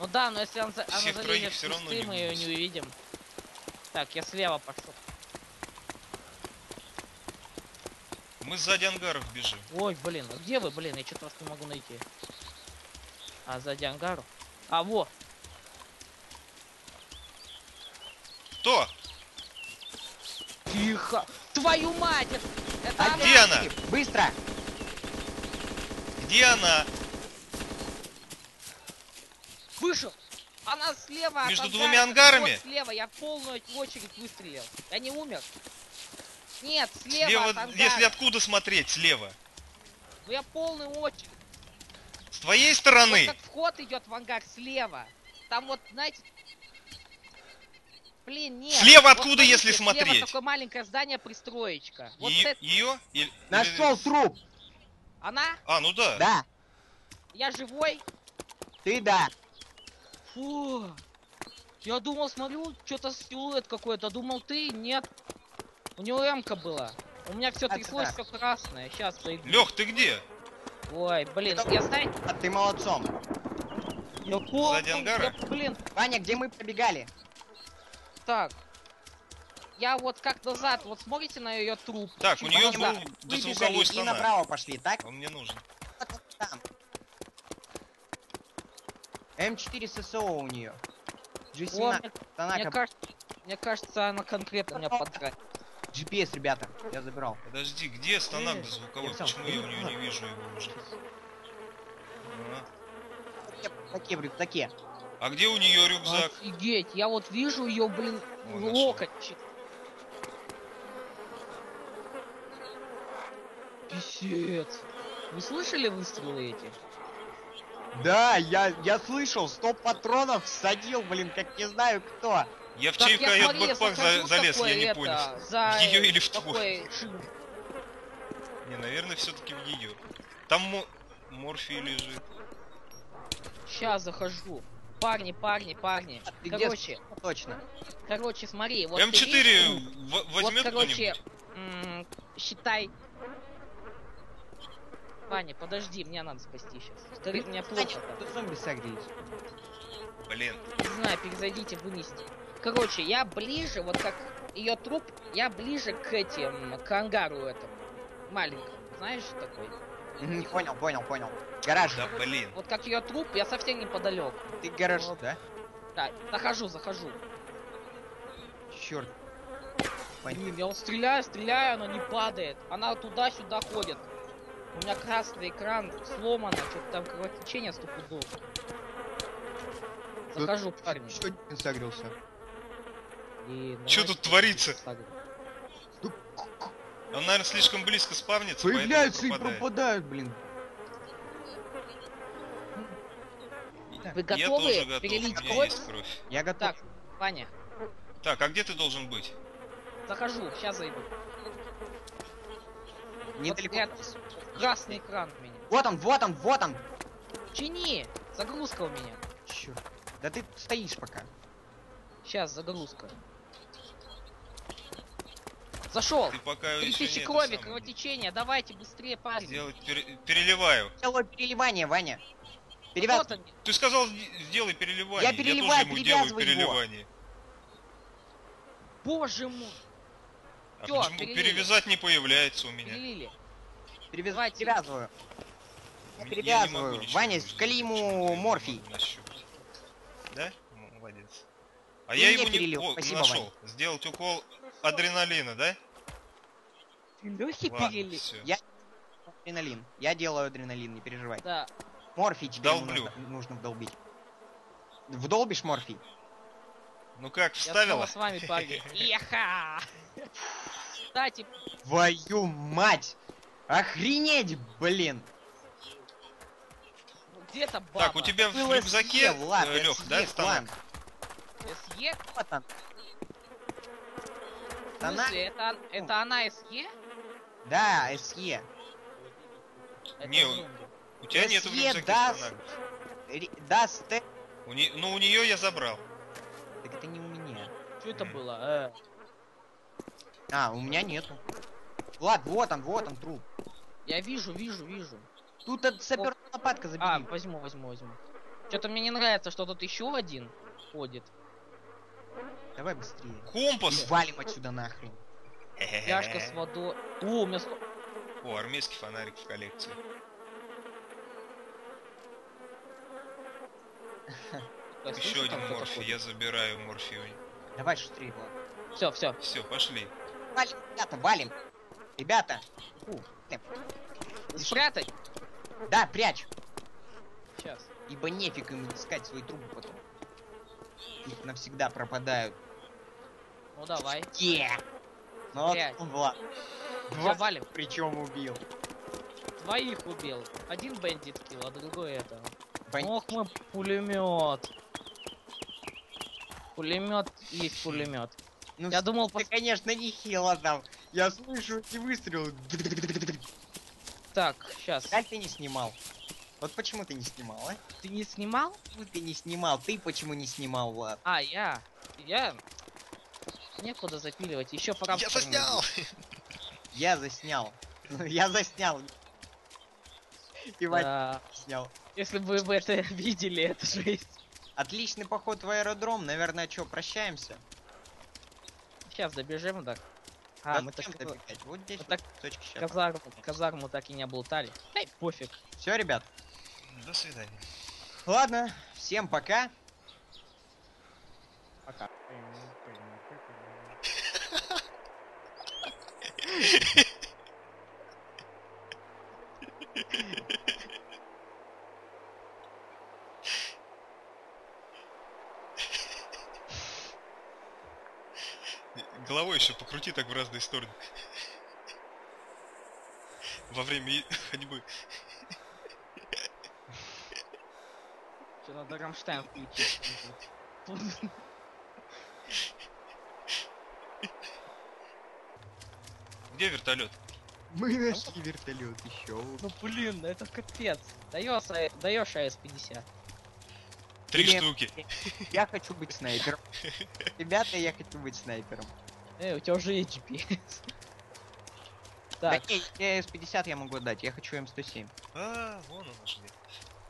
S2: Ну да, но если он за... она залезет в кусты, мы ее не увидим. Так, я слева пошел.
S1: Мы сзади ангаров бежим.
S2: Ой, блин, а где вы, блин? Я что-то вас не могу найти. А сзади ангару? А, во!
S1: Кто?
S2: Тихо! Твою мать! Это,
S3: А
S2: она!
S1: где она?
S3: Быстро!
S1: Где она?
S2: Вышел! Она слева от
S1: Между
S2: ангара.
S1: двумя ангарами?
S2: Вот слева, я в полную очередь выстрелил. Я не умер. Нет, слева,
S1: Слева,
S2: от ангара.
S1: если откуда смотреть, слева.
S2: Ну я полную очередь.
S1: С твоей
S2: Вот
S1: стороны.
S2: как вход идет в ангар слева. Там вот, знаете... Блин, нет.
S1: Слева
S2: Вот
S1: откуда, если
S2: слева
S1: смотреть?
S2: такое маленькое здание, пристроечка. Вот
S1: Ее?
S2: это-
S1: Ее? Или-
S3: Нашел труп!
S2: Она?
S1: А, ну да.
S3: Да,
S2: Я живой?
S3: ты да.
S2: Фу. Я думал, смотрю, что-то силуэт какой-то. Думал, ты, нет. У него эмка была. У меня все тряслось, все красное. Сейчас зайду.
S1: Лех, ты где?
S2: Ой, блин,
S3: Это-
S2: я знаете,
S3: А ты молодцом.
S2: я понял,
S1: Сзади ангара?
S2: я, блин,
S3: Ваня, где мы пробегали?
S2: Так. Я вот как назад, вот смотрите на ее труп.
S1: Так, у нее был дозвуковой
S3: и направо пошли, так?
S1: Он мне нужен.
S3: Там. М4 ССО у нее.
S2: О,
S3: G17.
S2: мне,
S3: Она
S2: мне кажется, мне кажется, она конкретно меня потратила.
S3: GPS, ребята. Я забирал.
S1: Подожди, где станок
S2: Э,
S1: дозвуковой?
S3: я сам
S1: Почему я у нее не вижу его уже?
S3: Такие в рюкзаке.
S1: А где у нее рюкзак?
S2: Офигеть, я вот вижу ее, блин, в
S1: нашел.
S2: локоть. чик. Писец. Вы слышали выстрелы эти?
S3: Да, я, я слышал, 100 патронов всадил, блин, как не знаю кто.
S1: Я в чей кает
S2: смотри,
S1: бэкпак за- залез, я не
S2: это,
S1: понял.
S2: За
S1: В её или в твой? Не, наверное, все-таки в ее. Там мо- морфий лежит.
S2: Сейчас захожу. Парни, парни, парни.
S3: А ты где
S2: Короче,
S3: Точно.
S2: короче, смотри, вот ты
S1: М4
S2: видишь,
S1: в-
S2: вот,
S1: возьмет
S2: короче, считай. Ваня, подожди, мне надо спасти сейчас. Скорее, мне плохо
S3: тут зомби согрелись.
S1: Блин.
S2: Не знаю, перезайдите, вынести. Короче, я ближе, вот как ее труп, я ближе к этим, к ангару этому. Маленькому. Знаешь такой?
S3: Мгм, Понял, понял, понял. Гараж.
S1: Да блин.
S2: Вот как ее труп, я совсем неподалеку.
S3: Ты гараж,
S2: Вот.
S3: да?
S2: Да, захожу, захожу.
S3: Черт.
S2: Блин, я вот стреляю, стреляю, она не падает. Она туда-сюда ходит. У меня красный экран сломано, что-то там кровотечение стопудово. Захожу, парни.
S3: Еще один согрелся.
S2: И
S1: Чё
S2: давайте
S1: тут творится?
S2: сагрим.
S1: Он, наверное, слишком близко спавнится,
S3: Появляются и
S1: пропадает.
S3: пропадают, блин.
S2: Вы
S1: Я
S2: готовы
S1: тоже готов, у
S2: перелить
S1: меня
S2: кровь?
S1: есть кровь.
S3: Я готов.
S2: Так, Ваня,
S1: Так, а где ты должен быть?
S2: захожу, сейчас зайду.
S3: Недалеко.
S2: Вот я- Красный экран у меня.
S3: Вот он, вот он, вот он.
S2: Чини! Загрузка у меня.
S3: Черт. Да ты стоишь пока.
S2: Сейчас, загрузка. Зашел!
S1: Ты пока еще
S2: 3000
S1: не
S2: крови, кровотечение, давайте быстрее, парень.
S1: Сделать пере- переливаю.
S3: Делаю переливание, Ваня.
S2: Они.
S1: Ты сказал, сде- сделай переливание.
S3: Я
S1: тоже
S3: переливаю,
S1: ему делаю
S3: перевязывай его.
S1: переливание.
S2: Боже мой,
S1: А
S2: Всё,
S1: почему
S2: перелили.
S1: перевязать не появляется у меня?
S2: перелили.
S3: Перевяз-
S2: Давайте.
S3: Перевязываю.
S1: Я
S3: перевязываю.
S1: ничего
S3: Ваня,
S1: уже
S3: вкали ему
S1: я
S3: морфий.
S1: Да? Молодец. А
S3: Ты
S1: я его не О,
S3: спасибо,
S1: нашел. Сделать укол адреналина, да?
S2: Лехи
S1: Ладно, все.
S3: Я- Адреналин. Я делаю адреналин, не переживай.
S2: Да,
S3: Морфий тебе
S1: Долблю.
S3: нужно, нужно вдолбить. Вдолбишь морфий?
S1: Ну как,
S2: я
S1: вставила?
S2: снова с вами, парни. [LAUGHS] Еха! Кстати,
S3: Твою мать! Охренеть, блин!
S2: где-то баба.
S1: Так, у тебя в
S3: Было
S1: рюкзаке,
S3: съел, ладно,
S1: Лех,
S3: съел,
S1: да, станок?
S3: ладно.
S2: СЕ?
S3: Вот он.
S2: В
S3: Она?
S2: это, это она СЕ?
S3: Да, СЕ.
S2: Это
S1: Не,
S2: зомби.
S1: У тебя нет в рюкзаке
S3: даст- Даст Т-
S1: У не- Ну, у нее я забрал.
S3: Так это не у меня.
S2: Что это было? Э,
S3: А, у меня нету. Влад, вот он, вот он, труп.
S2: я вижу, вижу, вижу.
S3: Тут от саперная лопатка забери.
S2: А, возьму, возьму, возьму. Что-то мне не нравится, что тут еще один ходит.
S3: Давай быстрее.
S1: Компас!
S3: И валим отсюда нахрен.
S2: Фляжка с водой. О, у меня сто-
S1: О, армейский фонарик в коллекции. [LAUGHS] Еще один
S2: ходит.
S1: я забираю морфий.
S3: Давай шустрее, Влад.
S2: Все, все.
S1: Все, пошли.
S3: Валим, ребята, валим. Ребята. Фу, э,
S2: Спрятать?
S3: Да, прячь.
S2: Сейчас.
S3: Ибо нефиг им искать свои трубы потом. Их навсегда пропадают.
S2: Ну давай.
S3: Е! Ну вот
S2: Прячь.
S3: он, Влад.
S2: Все, валим.
S3: Причем убил.
S2: Двоих убил. Один бандит килл, а другой это.
S3: Бан-
S2: Ох, мы пулемет. Пулемет есть пулемет.
S3: Ну,
S2: Я думал,
S3: ты,
S2: пос-
S3: конечно, не хило там. Я слышу эти выстрелы.
S2: так, сейчас.
S3: Как ты не снимал? Вот почему ты не снимал, а?
S2: Ты не снимал?
S3: Почему ты не снимал? Ты почему не снимал, Влад?
S2: А, я. Я. Некуда запиливать. Еще пора. [LAUGHS]
S1: Я заснял!
S3: Я [LAUGHS] заснял. Я заснял. И
S2: Да.
S3: снял.
S2: Если бы вы это [LAUGHS] видели, это жесть.
S3: Отличный поход в аэродром. Наверное, что, прощаемся?
S2: Сейчас добежим, так. А, мы так
S3: добегать? Вот здесь вот
S2: так
S3: точка щас.
S2: казарму, казарму так и не облутали. Эй, пофиг.
S3: Все, ребят.
S1: До свидания.
S3: Ладно, всем пока.
S2: Пока.
S1: Головой еще покрути так в разные стороны. Во время ходьбы.
S2: Что надо Рамштайн включить. [LAUGHS]
S1: Где вертолет?
S3: Мы нашли вертолет еще.
S2: Ну блин, это капец. Даешь, даешь АС-50.
S1: Три
S3: Или-
S1: штуки. [LAUGHS]
S3: Я хочу быть снайпером. [LAUGHS] Ребята, я хочу быть снайпером.
S2: Эй, у тебя уже есть GPS.
S3: Да
S2: Так,
S3: не, я С-50 я могу дать, я хочу М107.
S1: А, вон он нашли.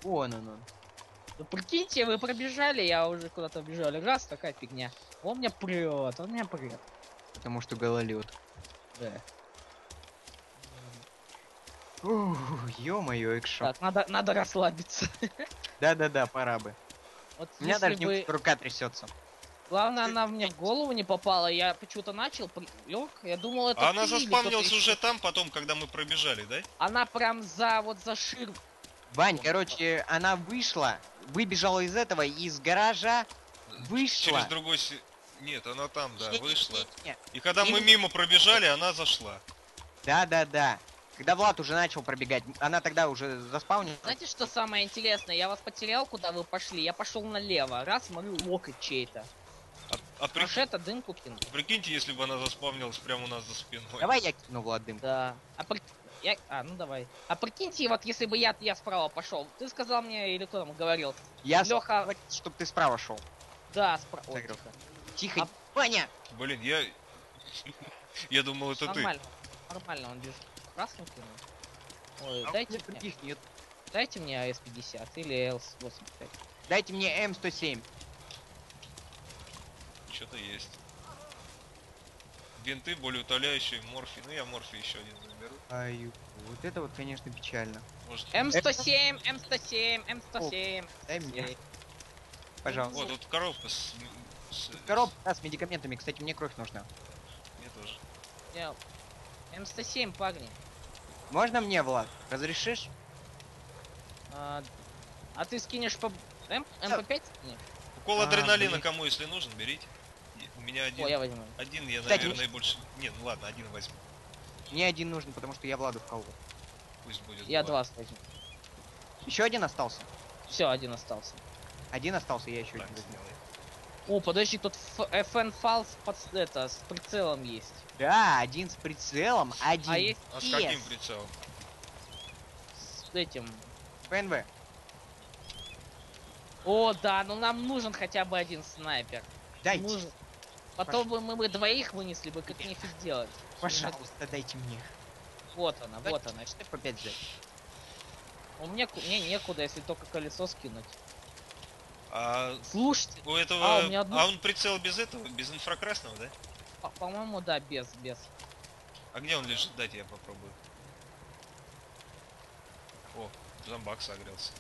S3: Вон он он.
S2: ну прикиньте, вы пробежали, я уже куда-то бежали. Раз, такая фигня. Он меня прет, он меня прет.
S3: Потому что гололед.
S2: Да.
S3: Ё-моё, экшот.
S2: Так, надо, надо расслабиться. [LAUGHS]
S3: Да-да-да, пора бы.
S2: Вот
S3: У меня даже
S2: бы...
S3: немножко рука трясется.
S2: Главное, она мне в голову не попала, я почему-то начал, лег, я думал, это
S1: А она заспавнилась уже там, потом, когда мы пробежали, да?
S2: Она прям за, вот за шир.
S3: Вань, короче, она вышла, выбежала из этого, из гаража, вышла.
S1: Через другой... се- Нет, она там, да, вышла. И когда мы мимо пробежали, она зашла.
S3: Да-да-да. Когда Влад уже начал пробегать, она тогда уже заспавнилась.
S2: Знаете, что самое интересное? Я вас потерял, куда вы пошли. Я пошел налево. Раз, смотрю, локоть чей-то.
S1: А, а при-
S2: это дымку кинул.
S1: прикиньте, если бы она заспавнилась прямо у нас за спиной.
S3: Давай я кину Влад дым.
S2: Да. А при- Я... А, ну давай. А прикиньте, вот если бы я, я справа пошел, ты сказал мне, или кто там говорил?
S3: Я
S2: Леха,
S3: говорю, чтоб ты справа шел.
S2: да, справа. Ой, тихо.
S3: Тихо.
S2: А-
S3: Ваня!
S1: Блин, я... [LAUGHS] Я думал, это ты.
S2: Нормально. Нормально, он бежит. Красным кинул. Ой,
S3: А
S2: дайте мне,
S3: других нет.
S2: дайте мне АС-50 или ЛС-85.
S3: Дайте мне М107.
S1: Что-то есть. Бинты, более утоляющие, морфий. Ну я морфий еще один заберу.
S3: Ай, вот это вот, конечно, печально.
S1: Может...
S2: М107, М107, М107.
S3: Дай мне, пожалуйста.
S1: Вот, тут коробка с... с-
S3: Коробка да, с медикаментами. Кстати, мне кровь нужна.
S1: Мне тоже.
S2: Я- М107, парни.
S3: Можно мне, Влад? Разрешишь?
S2: А, а ты скинешь по... М? МП5? Нет.
S1: Укол
S3: А,
S1: адреналина
S3: блин.
S1: кому, если нужен, берите. У меня один.
S2: О, я возьму.
S1: Один я,
S3: Кстати,
S1: наверное, больше... Нет, ну ладно, один возьму.
S3: Мне один нужен, потому что я Владу вколол.
S1: Пусть будет
S2: Я
S1: два.
S2: два возьму.
S3: Еще один остался?
S2: Все, один остался.
S3: Один остался, я еще
S1: Так,
S3: один возьму.
S1: сделай.
S2: О, подожди, тут Ф- FN Falls под это, с прицелом есть.
S3: Да, один с прицелом, один
S2: А есть
S1: А с каким прицелом?
S2: с этим.
S3: ПНВ.
S2: О, да, ну нам нужен хотя бы один снайпер.
S3: Дайте,
S2: Нужен. Потом бы мы бы двоих вынесли бы, как нефиг делать.
S3: пожалуйста, дайте мне.
S2: Вот она, вот она.
S3: Что по 5 взять?
S2: У меня мне некуда, если только колесо скинуть.
S1: А
S2: Слушайте,
S1: у этого...
S2: А,
S1: А,
S2: у меня одно-
S1: он прицел без этого? Без инфракрасного, да?
S2: по- по-моему, да, без, без.
S1: А где он лежит? Дайте я попробую. О, зомбак согрелся.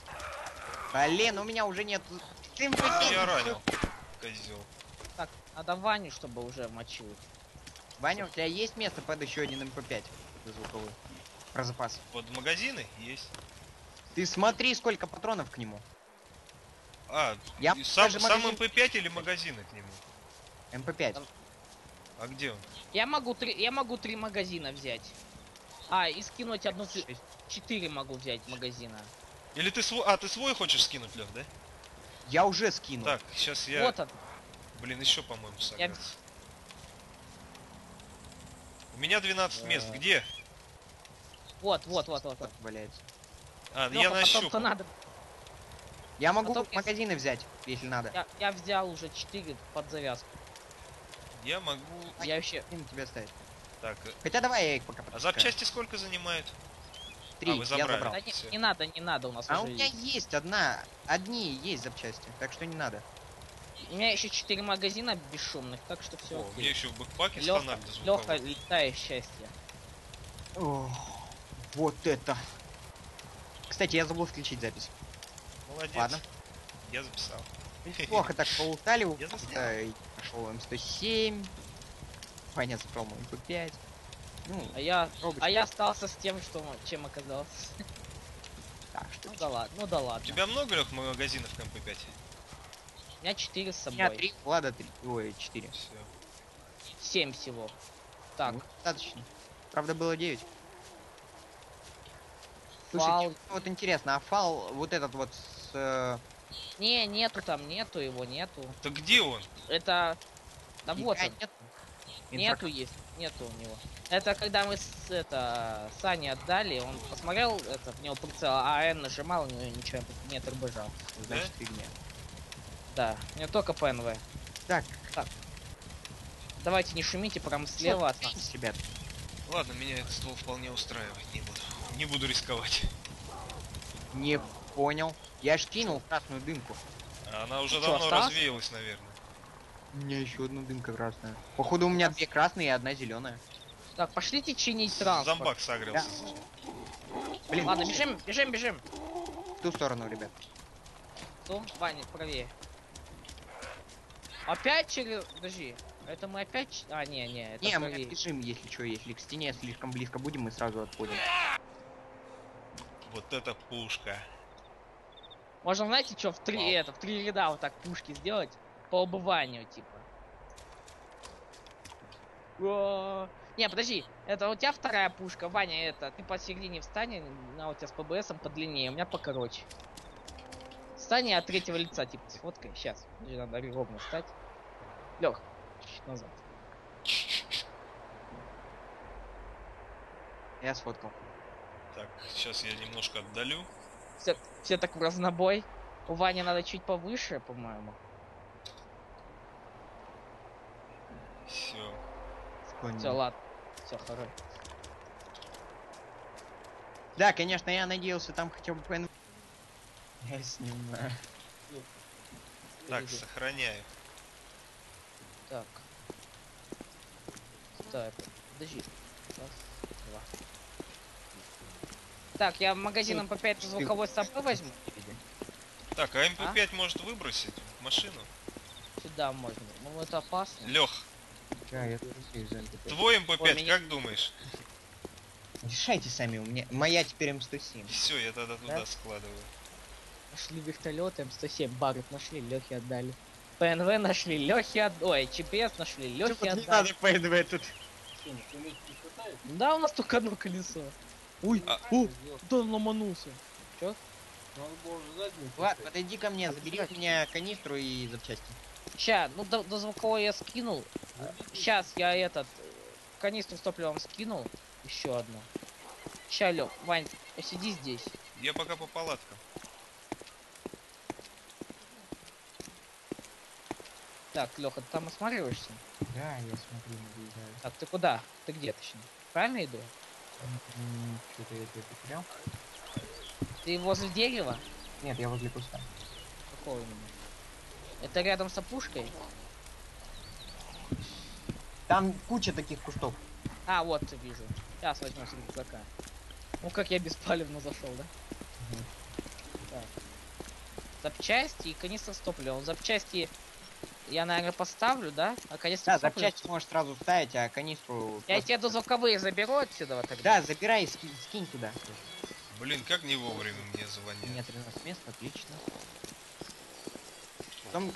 S3: Блин, у меня уже нет ты им
S1: Меня ранил. Козел.
S2: Так, надо Ваню, чтобы уже мочил.
S3: Ваня, у тебя есть место под еще один МП5 звуковой? Про запас.
S1: Под магазины есть.
S3: Ты смотри, сколько патронов к нему.
S1: А,
S3: Я
S1: сам, сам
S3: магазин-
S1: МП5 или магазины к нему?
S3: МП5.
S2: Там-
S1: А где он?
S2: Я могу три, я могу три магазина взять. А, и скинуть одну, четыре могу взять магазина.
S1: Или ты свой... А, ты свой хочешь скинуть, Лев, да?
S3: Я уже скинул.
S1: Так, сейчас я...
S2: Вот он.
S1: Блин, еще, по-моему,
S2: Я-.
S1: У меня 12 мест.
S2: Да.
S1: Где?
S2: Вот, вот, вот, вот.
S3: Вот валяется.
S1: А,
S2: Лёха,
S1: я нащупал.
S2: надо.
S3: Я могу
S2: Потом я-
S3: магазины взять, если надо.
S2: Я, я взял уже четыре под завязку.
S1: Я могу...
S2: Я вообще.
S3: Им тебя ставить.
S1: Так,
S3: Хотя давай я их пока
S1: а
S3: подпускаю.
S1: запчасти сколько занимают?
S3: Три,
S1: а, вы
S3: я забрал.
S2: Да не, не надо, не надо, у нас
S3: А у
S2: уже
S3: меня
S2: есть.
S3: есть одна, одни есть запчасти, так что не надо.
S2: У меня еще четыре магазина бесшумных, так что все
S1: О, у меня еще в бэкпаке
S2: Леха,
S1: дозвуковой.
S2: летая счастье.
S3: Ох, вот это. Кстати, я забыл включить запись.
S1: Молодец.
S3: Ладно.
S1: Я записал.
S3: Плохо так. Э, Пошел М107. Ваня забрал мой МП5. Ну,
S2: А я, а я остался с тем, что чем оказался.
S3: Так, что
S2: Ну да ладно, ну да
S1: У
S2: ладно.
S1: тебя много, Лех, магазинов к МП5?
S2: У меня четыре с
S3: У меня
S2: собой.
S3: три, Влада три. Ой, четыре.
S1: Все.
S2: Семь всего. Так,
S3: Ну, достаточно. Правда, было 9. Слушай,
S2: фал.
S3: вот интересно, а фал вот этот вот с... э,
S2: Не, нету там, нету его, нету.
S1: Так где он?
S2: Это... Да вот он.
S3: нет?
S2: Нету есть, нету у него. Это когда мы с это Сани отдали, он посмотрел это в него прицел, а Н нажимал, у него ничего нет РБЖ.
S3: Инфра- Значит, фигня.
S2: Да, у него только ПНВ.
S3: Так,
S2: Давайте не шумите, прям слева от нас.
S3: нас. ребят.
S1: Ладно, меня этот ствол вполне устраивает. Не буду. Не буду рисковать.
S3: Не понял. Я ж кинул красную дымку.
S1: Она уже
S2: Чё,
S1: давно
S2: осталось?
S1: развеялась, наверное.
S3: У меня еще одна дымка красная. Походу у меня две красные и одна зеленая.
S2: Так, пошлите чинить транспорт.
S1: Зомбак согрелся.
S3: Блин,
S2: Ладно, бежим, бежим, бежим.
S3: в ту сторону, ребят.
S2: Ту, Ваня, правее. Опять через... Подожди. Это мы опять... А, не, не, это
S3: Не, мы
S2: правее.
S3: бежим, если что, если к стене слишком близко будем, мы сразу отходим.
S1: Вот это пушка.
S2: Можно, знаете, что, в три,
S1: Вау.
S2: это, в три ряда вот так пушки сделать по убыванию, типа. О, Не, подожди, это у тебя вторая пушка, Ваня, это, ты посередине встань, на у тебя с ПБСом подлиннее, у меня покороче. Встань от третьего лица, типа, сфоткай, сейчас, надо ровно встать. Лег, чуть назад.
S3: Я сфоткал.
S1: Так, сейчас я немножко отдалю.
S2: Все, все так в разнобой. У Вани надо чуть повыше, по-моему.
S1: Все.
S2: Все, ладно. Все, хорошо.
S3: Да, конечно, я надеялся там хотя бы ПНВ. Я снимаю.
S1: Так, сохраняю.
S2: Так. Так, подожди. Раз, два. Так, я магазином по 5 звуковой САП возьму.
S1: Так, а МП5 может выбросить машину?
S2: Сюда можно. Ну это опасно.
S1: Лех,
S3: Да, я тоже здесь за МП5.
S1: твой МП5,
S2: Ой, меня-
S1: как думаешь?
S3: Решайте сами, у меня моя теперь М107.
S1: Все, я тогда туда
S2: Да?
S1: складываю.
S2: Нашли вертолет, М107 баров нашли, Лехи отдали. ПНВ нашли, Лехи отдали. Ой, ЧПС нашли, Лехи отдали.
S3: ПНВ тут.
S2: Да, у нас только одно колесо. Ой,
S1: А-
S2: о, да он ломанулся.
S3: Влад, подойди ко мне, забери у меня канистру и запчасти.
S2: Ща, ну до, до звуковой я скинул. Сейчас я этот э, канистру с топливом скинул. Еще одну. Ща, Лё, Вань, сиди здесь.
S1: Я пока по палаткам.
S2: Так, Леха, ты там осматриваешься?
S3: Да, я смотрю, наблюдаю.
S2: Так, ты куда? Ты где точнее? Правильно иду?
S3: Что-то я тебя потерял.
S2: Ты возле дерева?
S3: Нет, я возле куста.
S2: Какого именно? Это рядом с опушкой?
S3: Там куча таких кустов.
S2: А, вот вижу. Сейчас возьму с рюкзака. Ну как я беспалевно зашел, да?
S3: Мгм.
S2: Так. Запчасти и канистра с топливом. Запчасти я, наверное, поставлю, да? А канистра
S3: Да, запчасти можешь сразу ставить, а канистру...
S2: Я
S3: просто-
S2: тебе дозвуковые заберу отсюда тогда.
S3: Да, забирай и ски- скинь туда.
S1: Блин, как не вовремя мне звонят.
S3: Нет, 13 мест, отлично. Потом